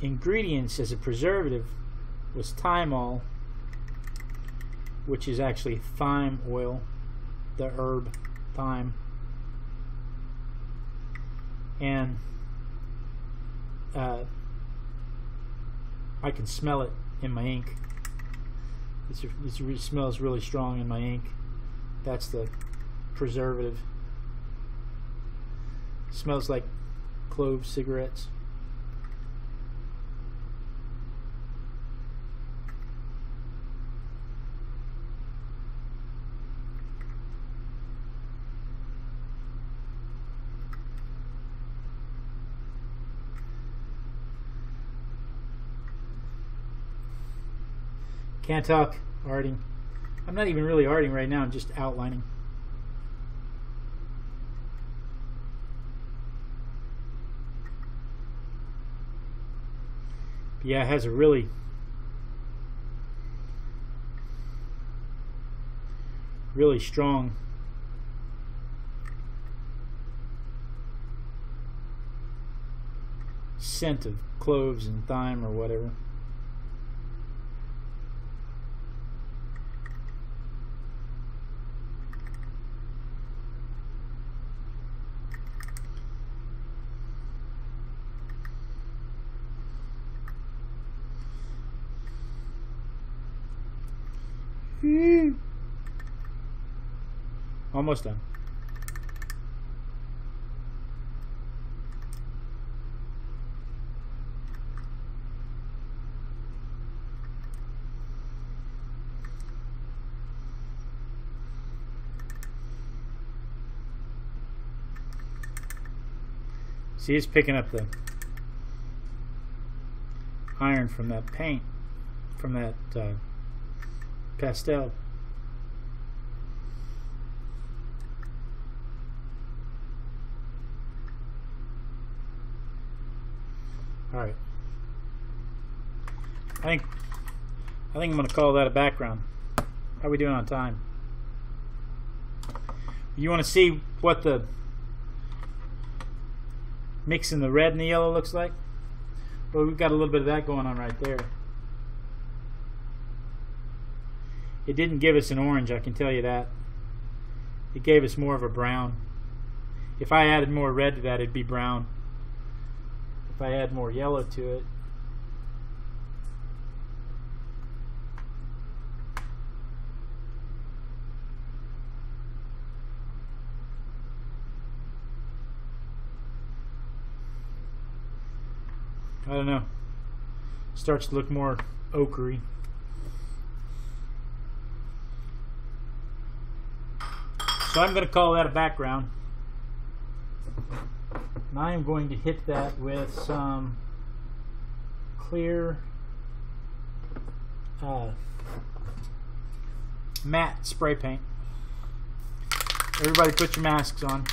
ingredients as a preservative was thymol, which is actually thyme oil, the herb thyme. And uh, I can smell it in my ink. This, this re- smells really strong in my ink. That's the preservative. smells like clove cigarettes. Can't talk. Arting. I'm not even really arting right now. I'm just outlining. Yeah, it has a really really strong scent of cloves and thyme or whatever. Almost done. See, it's picking up the iron from that paint, from that uh, pastel. All right. I think I think I'm to call that a background. How are we doing on time? You want to see what the mixing the red and the yellow looks like? Well, we've got a little bit of that going on right there. It didn't give us an orange, I can tell you that. It gave us more of a brown. If I added more red to that, it'd be brown. If I add more yellow to it, I don't know. Starts to look more ochery. So I'm going to call that a background. And I am going to hit that with some clear uh, matte spray paint. Everybody put your masks on.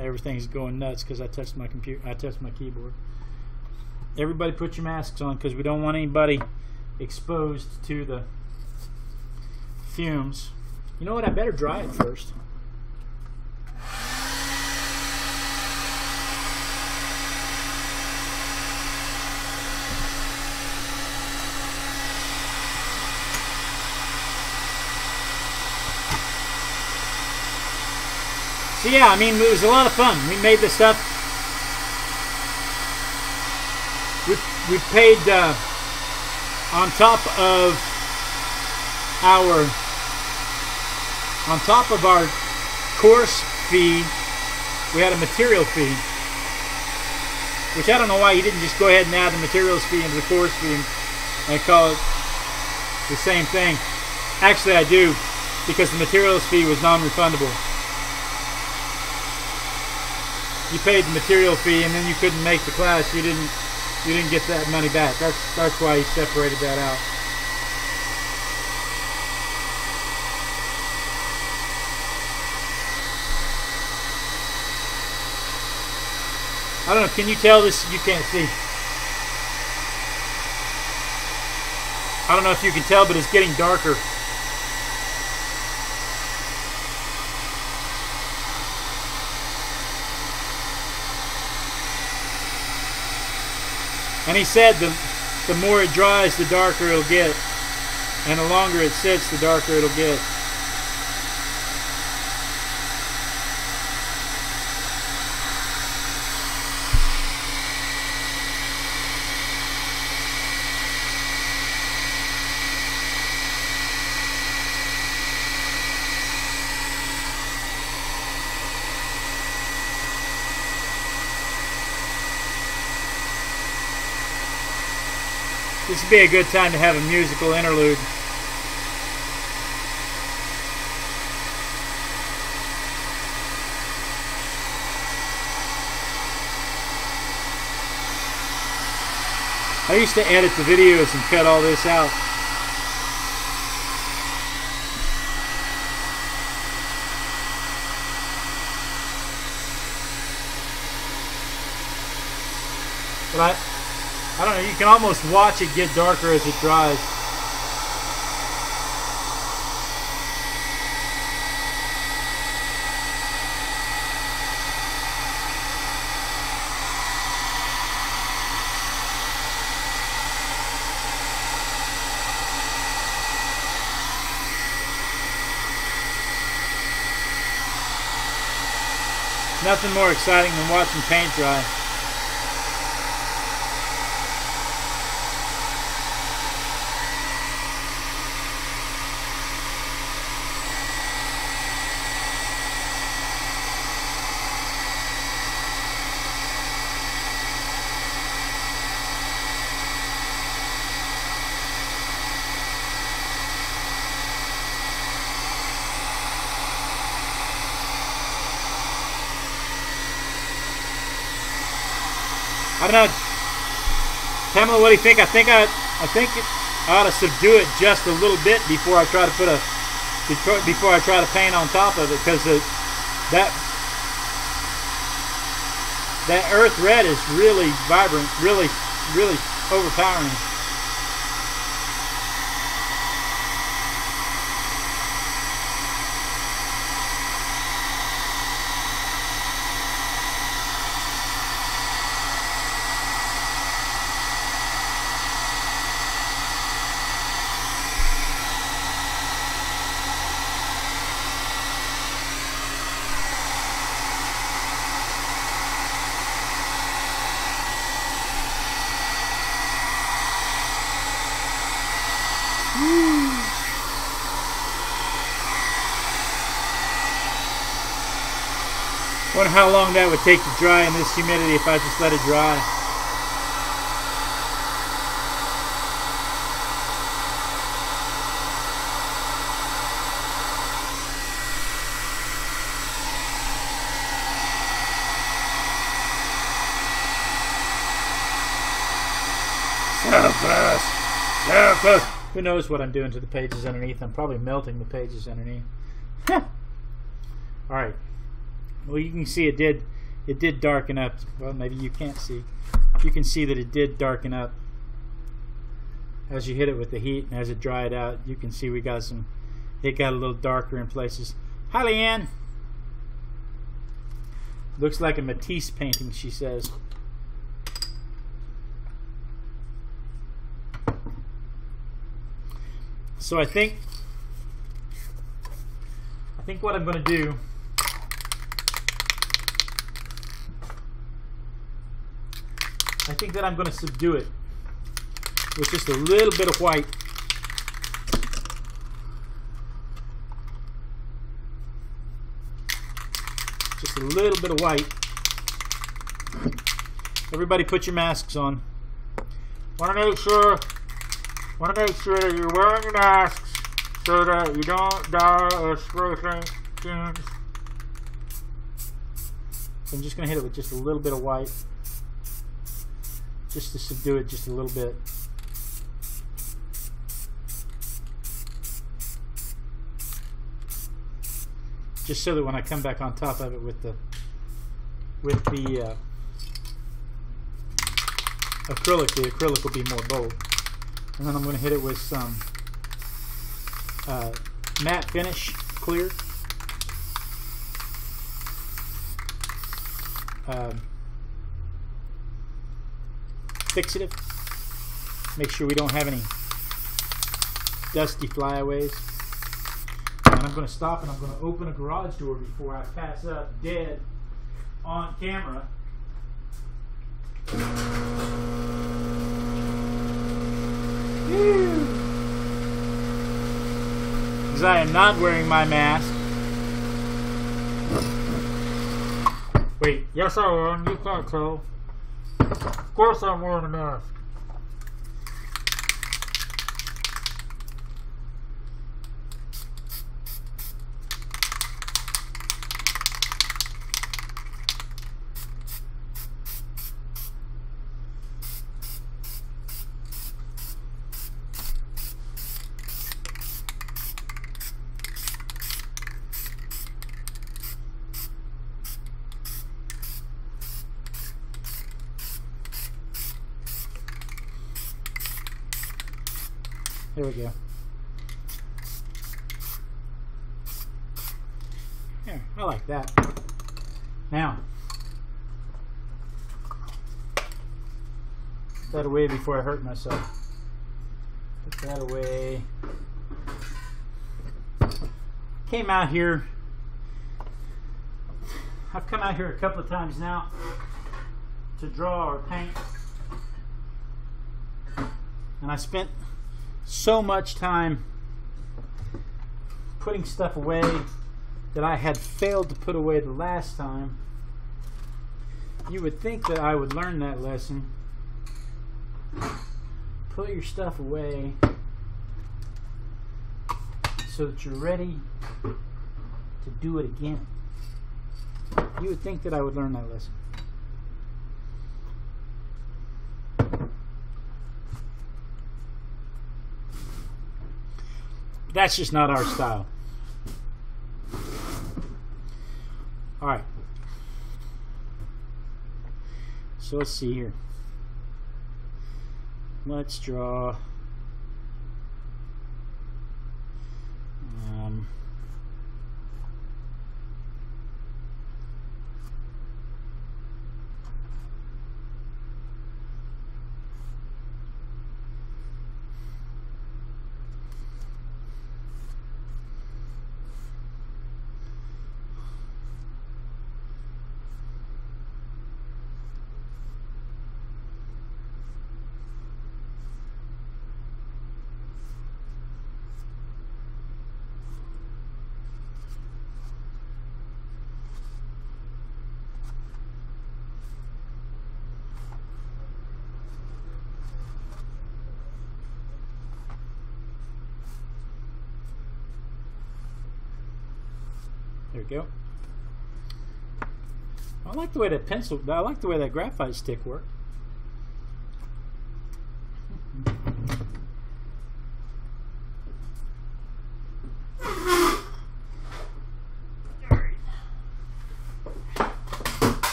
Uh, everything's going nuts because I touched my computer. I touched my keyboard. Everybody put your masks on because we don't want anybody exposed to the fumes. You know what? I better dry it first. So yeah, I mean, it was a lot of fun. We made this stuff. We, we paid uh, on top of our on top of our course fee, we had a material fee. Which I don't know why you didn't just go ahead and add the materials fee into the course fee and, and call it the same thing. Actually, I do because the materials fee was non-refundable. You paid the material fee and then you couldn't make the class. You didn't you didn't get that money back. That's that's why he separated that out. I don't know. Can you tell this? You can't see. I don't know if you can tell, but it's getting darker. And he said the, the more it dries, the darker it'll get. And the longer it sits, the darker it'll get. Be a good time to have a musical interlude. I used to edit the videos and cut all this out. But I, I don't know, you can almost watch it get darker as it dries. Nothing more exciting than watching paint dry. Don't know. Pamela, what do you think? I think I, I think I ought to subdue it just a little bit before I try to put a, before I try to paint on top of it, because the, that that earth red is really vibrant, really, really overpowering. Wonder how long that would take to dry in this humidity if I just let it dry. Who knows what I'm doing to the pages underneath? I'm probably melting the pages underneath. All right. Well, you can see it did. It did darken up. Well, maybe you can't see. You can see that it did darken up as you hit it with the heat and as it dried out. You can see we got some. It got a little darker in places. Hi, Leanne. Looks like a Matisse painting, she says. So I think I think what I'm going to do I think that I'm going to subdue it with just a little bit of white. Just a little bit of white. Everybody put your masks on. Want to make sure want to make sure that you're wearing your masks so that you don't die or spray. I'm just going to hit it with just a little bit of white. Just to subdue it just a little bit. Just so that when I come back on top of it with the with the uh, acrylic, the acrylic will be more bold. And then I'm going to hit it with some uh, matte finish clear. Um, fixative. Make sure we don't have any dusty flyaways. And I'm going to stop and I'm going to open a garage door before I pass up dead on camera. Because I am not wearing my mask. Wait, yes I am. You can't tell. Of course I'm wearing a mask. We go. I like that. Now, put that away before I hurt myself. Put that away. Came out here. I've come out here a couple of times now to draw or paint. And I spent so much time putting stuff away that I had failed to put away the last time. You would think that I would learn that lesson. Put your stuff away so that you're ready to do it again. You would think that I would learn that lesson. That's just not our style. All right. So let's see here. Let's draw. Like the way that pencil. I like the way that graphite stick worked.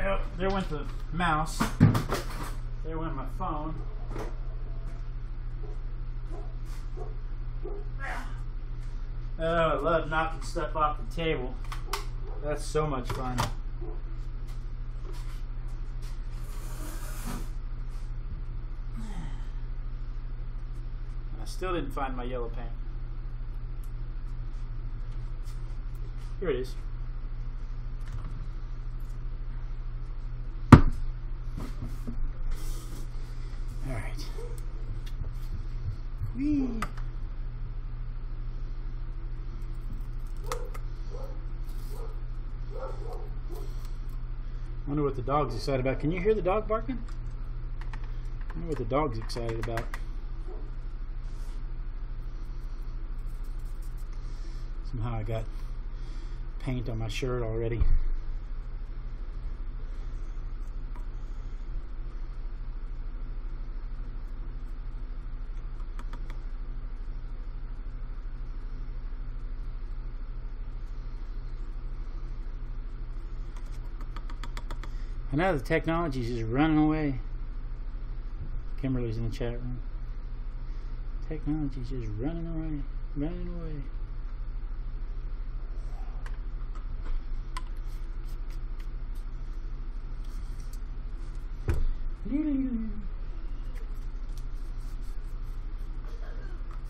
Oh, there went the mouse. There went my phone. Oh, I love knocking stuff off the table. That's so much fun. I still didn't find my yellow paint. Here it is. All right. Whee. Wonder what the dog's excited about. Can you hear the dog barking? I wonder what the dog's excited about. Somehow I got paint on my shirt already. I know the technology's just running away. Kimberly's in the chat room. Technology's just running away, running away.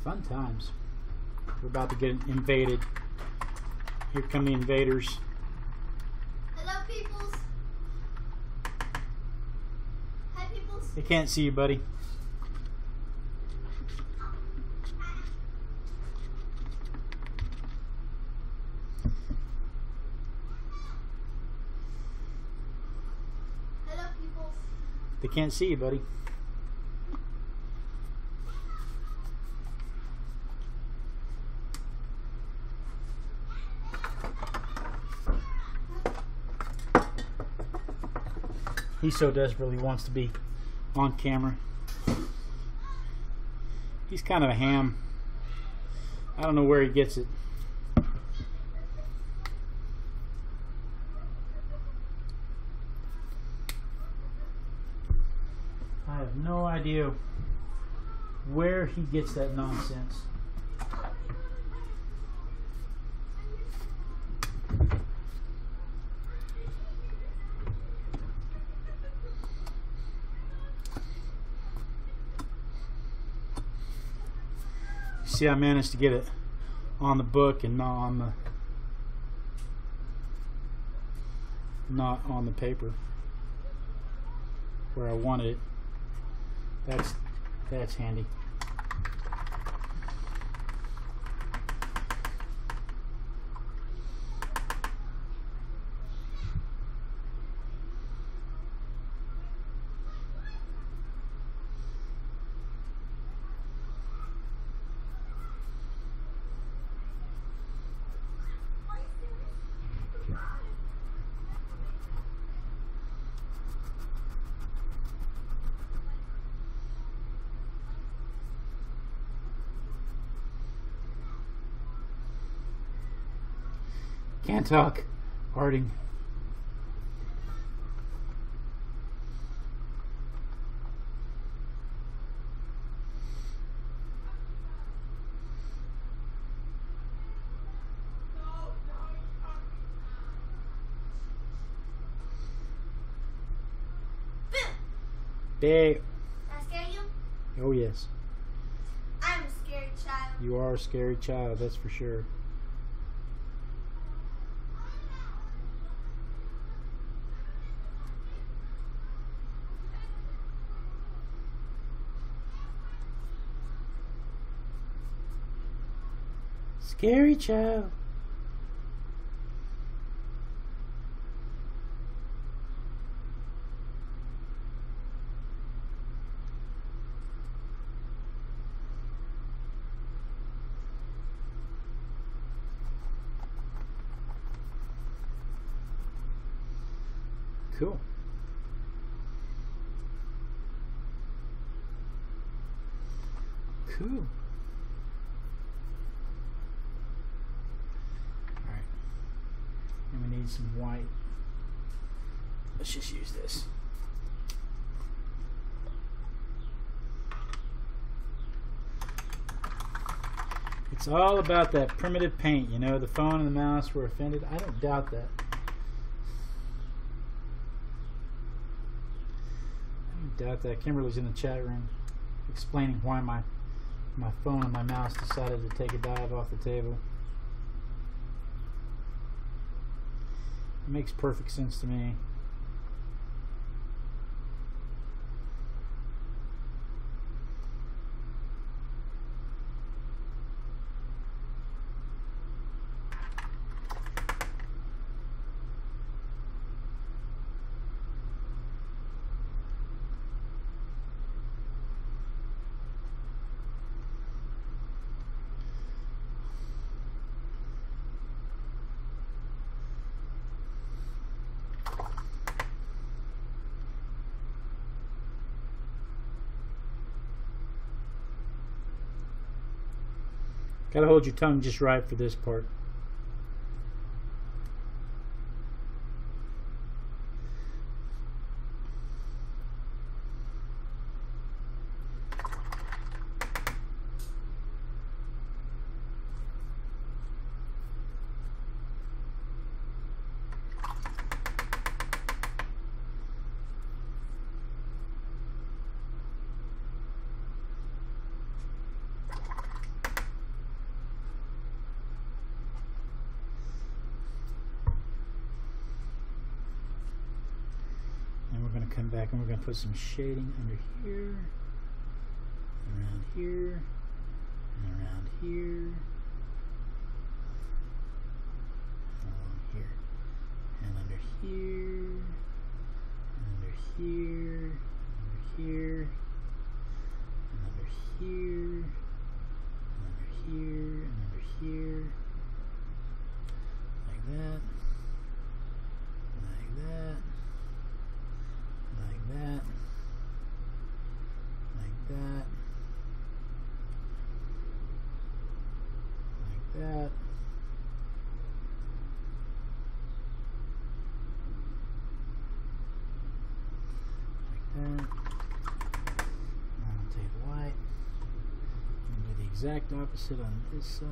Fun times. We're about to get invaded. Here come the invaders. Hello, peoples. Hi, peoples. They can't see you, buddy. Hello, peoples. They can't see you, buddy. He so desperately wants to be on camera. He's kind of a ham. I don't know where he gets it. I have no idea where he gets that nonsense. See, I managed to get it on the book and not on the not on the paper where I wanted it. That's that's handy. Can't talk. Harding. Big. I scare you? Oh yes, I'm a scary child. you are a scary child. That's for sure. Scary child. Cool. Cool. Need some white. Let's just use this. It's all about that primitive paint, you know, the phone and the mouse were offended. I don't doubt that. I don't doubt that. Kimberly's in the chat room explaining why my my phone and my mouse decided to take a dive off the table. Makes perfect sense to me. Gotta hold your tongue just right for this part. And we're going to come back and we're going to put some shading under here, around here, and around here, and along here, and under here, and under here, under here, and under here, and under here, and under here, like that, like that like that, like that, like that. Like that. Now I'll take white and do the exact opposite on this side.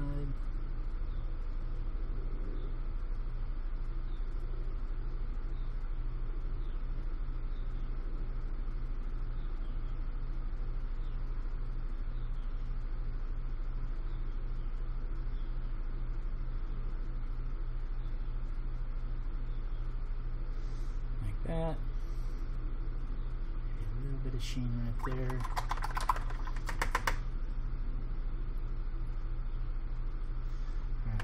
like that. A little bit of sheen right there. Alright.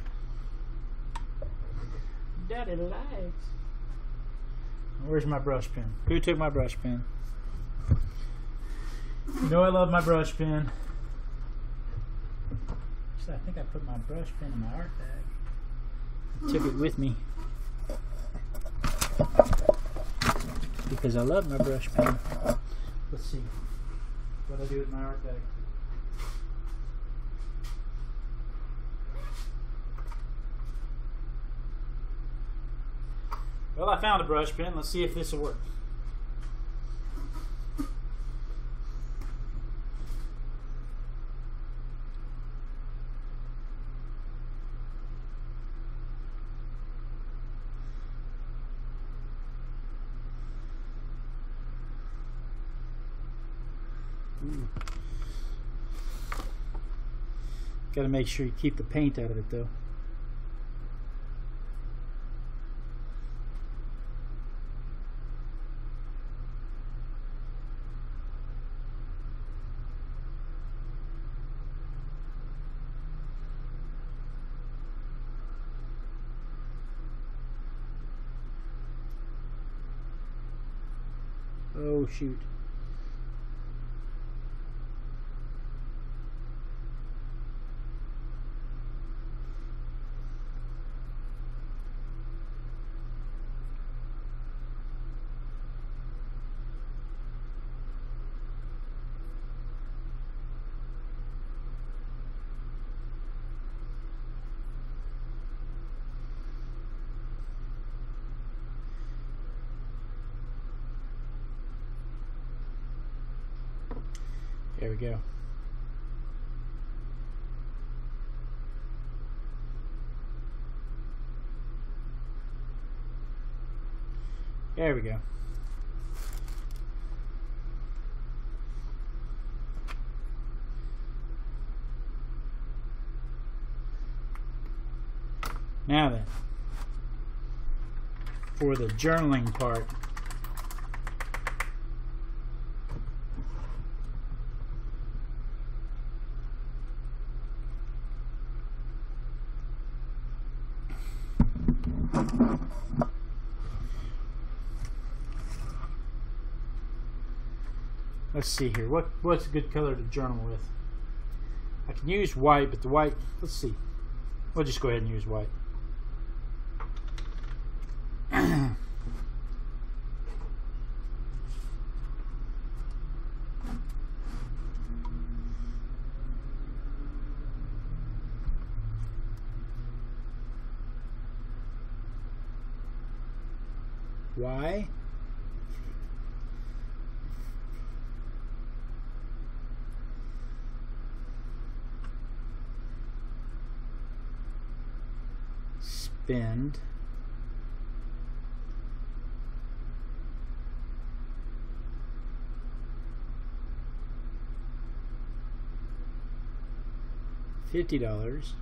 Daddy likes. Where's my brush pen? Who took my brush pen? You know I love my brush pen. Actually, I think I put my brush pen in my art bag. I took it with me. because I love my brush pen. Let's see what I do with my art bag. Well, I found a brush pen. Let's see if this will work. Hmm. Got to make sure you keep the paint out of it, though. Oh, shoot. Go. There we go. Now then, for the journaling part. Let's see here. What what's a good color to journal with? I can use white, but the white. Let's see. We'll just go ahead and use white. Why? Spend fifty dollars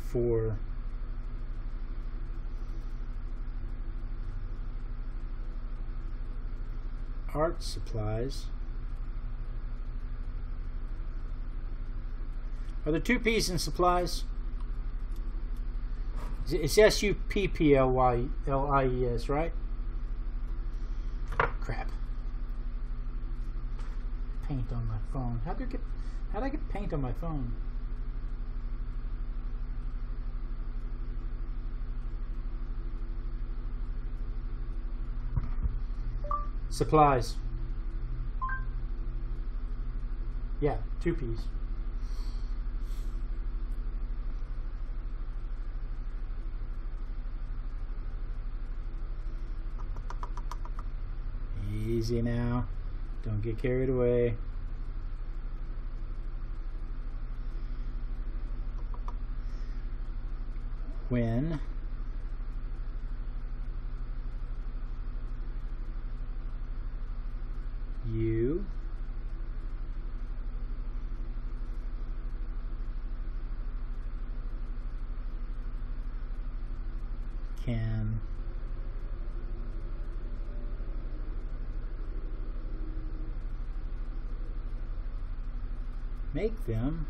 for art supplies. Are there two P's in supplies? It's S U P P L Y L I E S, right? Crap. Paint on my phone. How do I get how do I get paint on my phone? Supplies. Yeah, two P's. Easy now. Don't get carried away. When you can them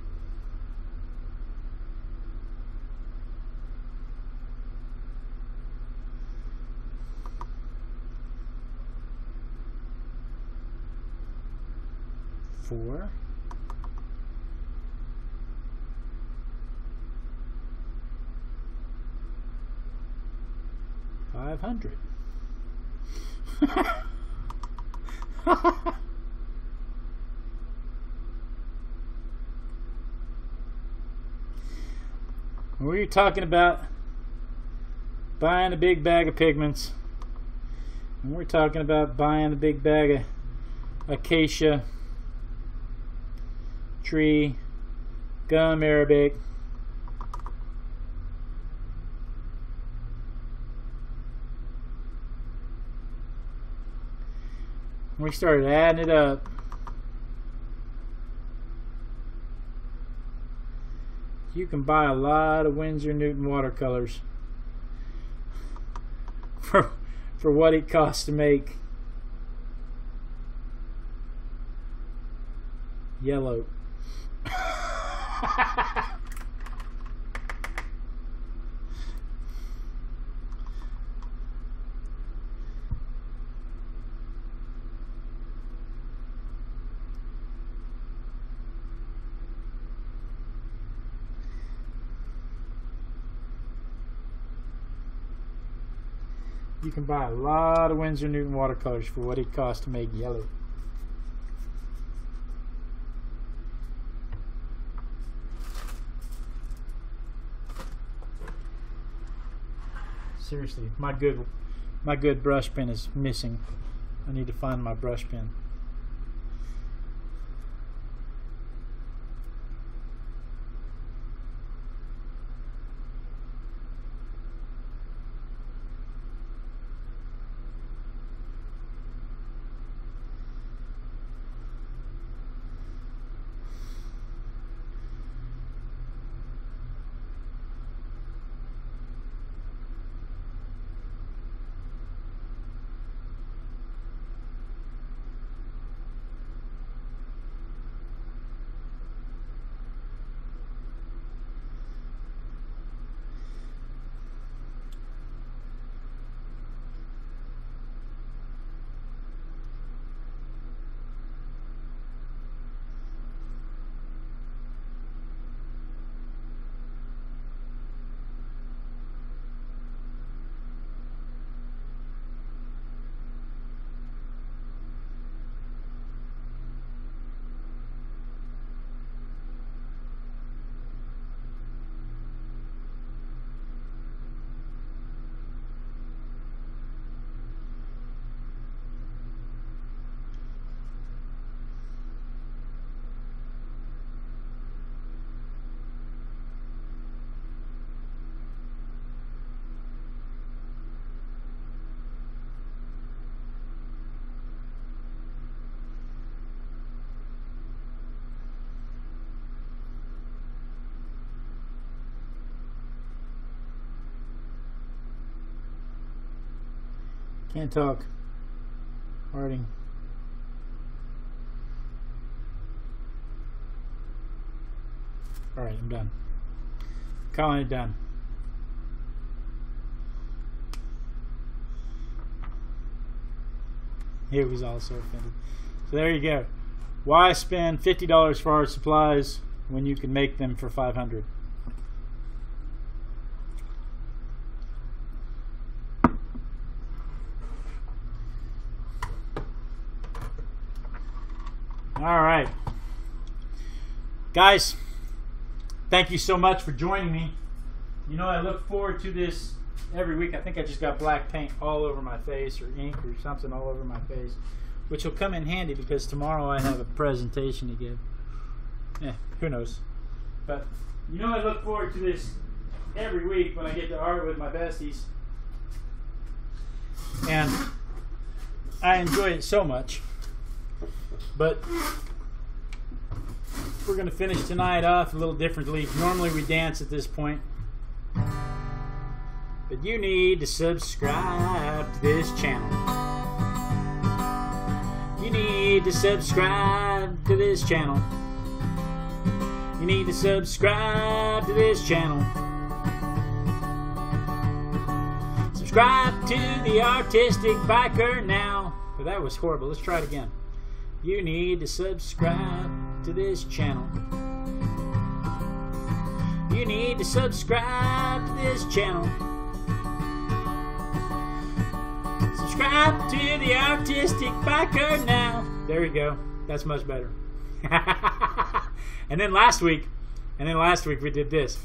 for five hundred. We're talking about? Buying a big bag of pigments. And we're talking about buying a big bag of acacia tree gum arabic. We started adding it up you can buy a lot of Winsor Newton watercolors for for what it costs to make yellow you can buy a lot of Winsor Newton watercolors for what it costs to make yellow. Seriously, my good my good brush pen is missing. I need to find my brush pen. Can't talk. Farting. Alright, I'm done. Calling it done. He was also offended. So there you go. Why spend $50 for our supplies when you can make them for 500 Guys, thank you so much for joining me. You know, I look forward to this every week. I think I just got black paint all over my face or ink or something all over my face, which will come in handy because tomorrow I have a presentation to give. Yeah, who knows? But you know, I look forward to this every week when I get to art with my besties. And I enjoy it so much. But we're going to finish tonight off a little differently. Normally we dance at this point. But you need to subscribe to this channel. You need to subscribe to this channel. You need to subscribe to this channel. Subscribe to the Artistic Biker now. Well, that was horrible. Let's try it again. You need to subscribe to this channel. You need to subscribe to this channel. Subscribe to the Artistic Biker now. There we go. That's much better. and then last week, and then last week we did this.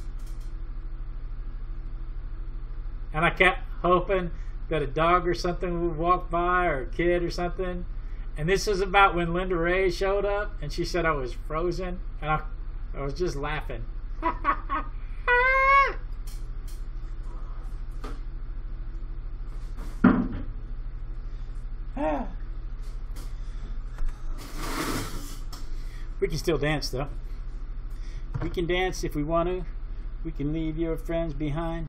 And I kept hoping that a dog or something would walk by or a kid or something. And this is about when Linda Ray showed up and she said I was frozen. And I, I was just laughing. we can still dance though. We can dance if we want to. We can leave your friends behind.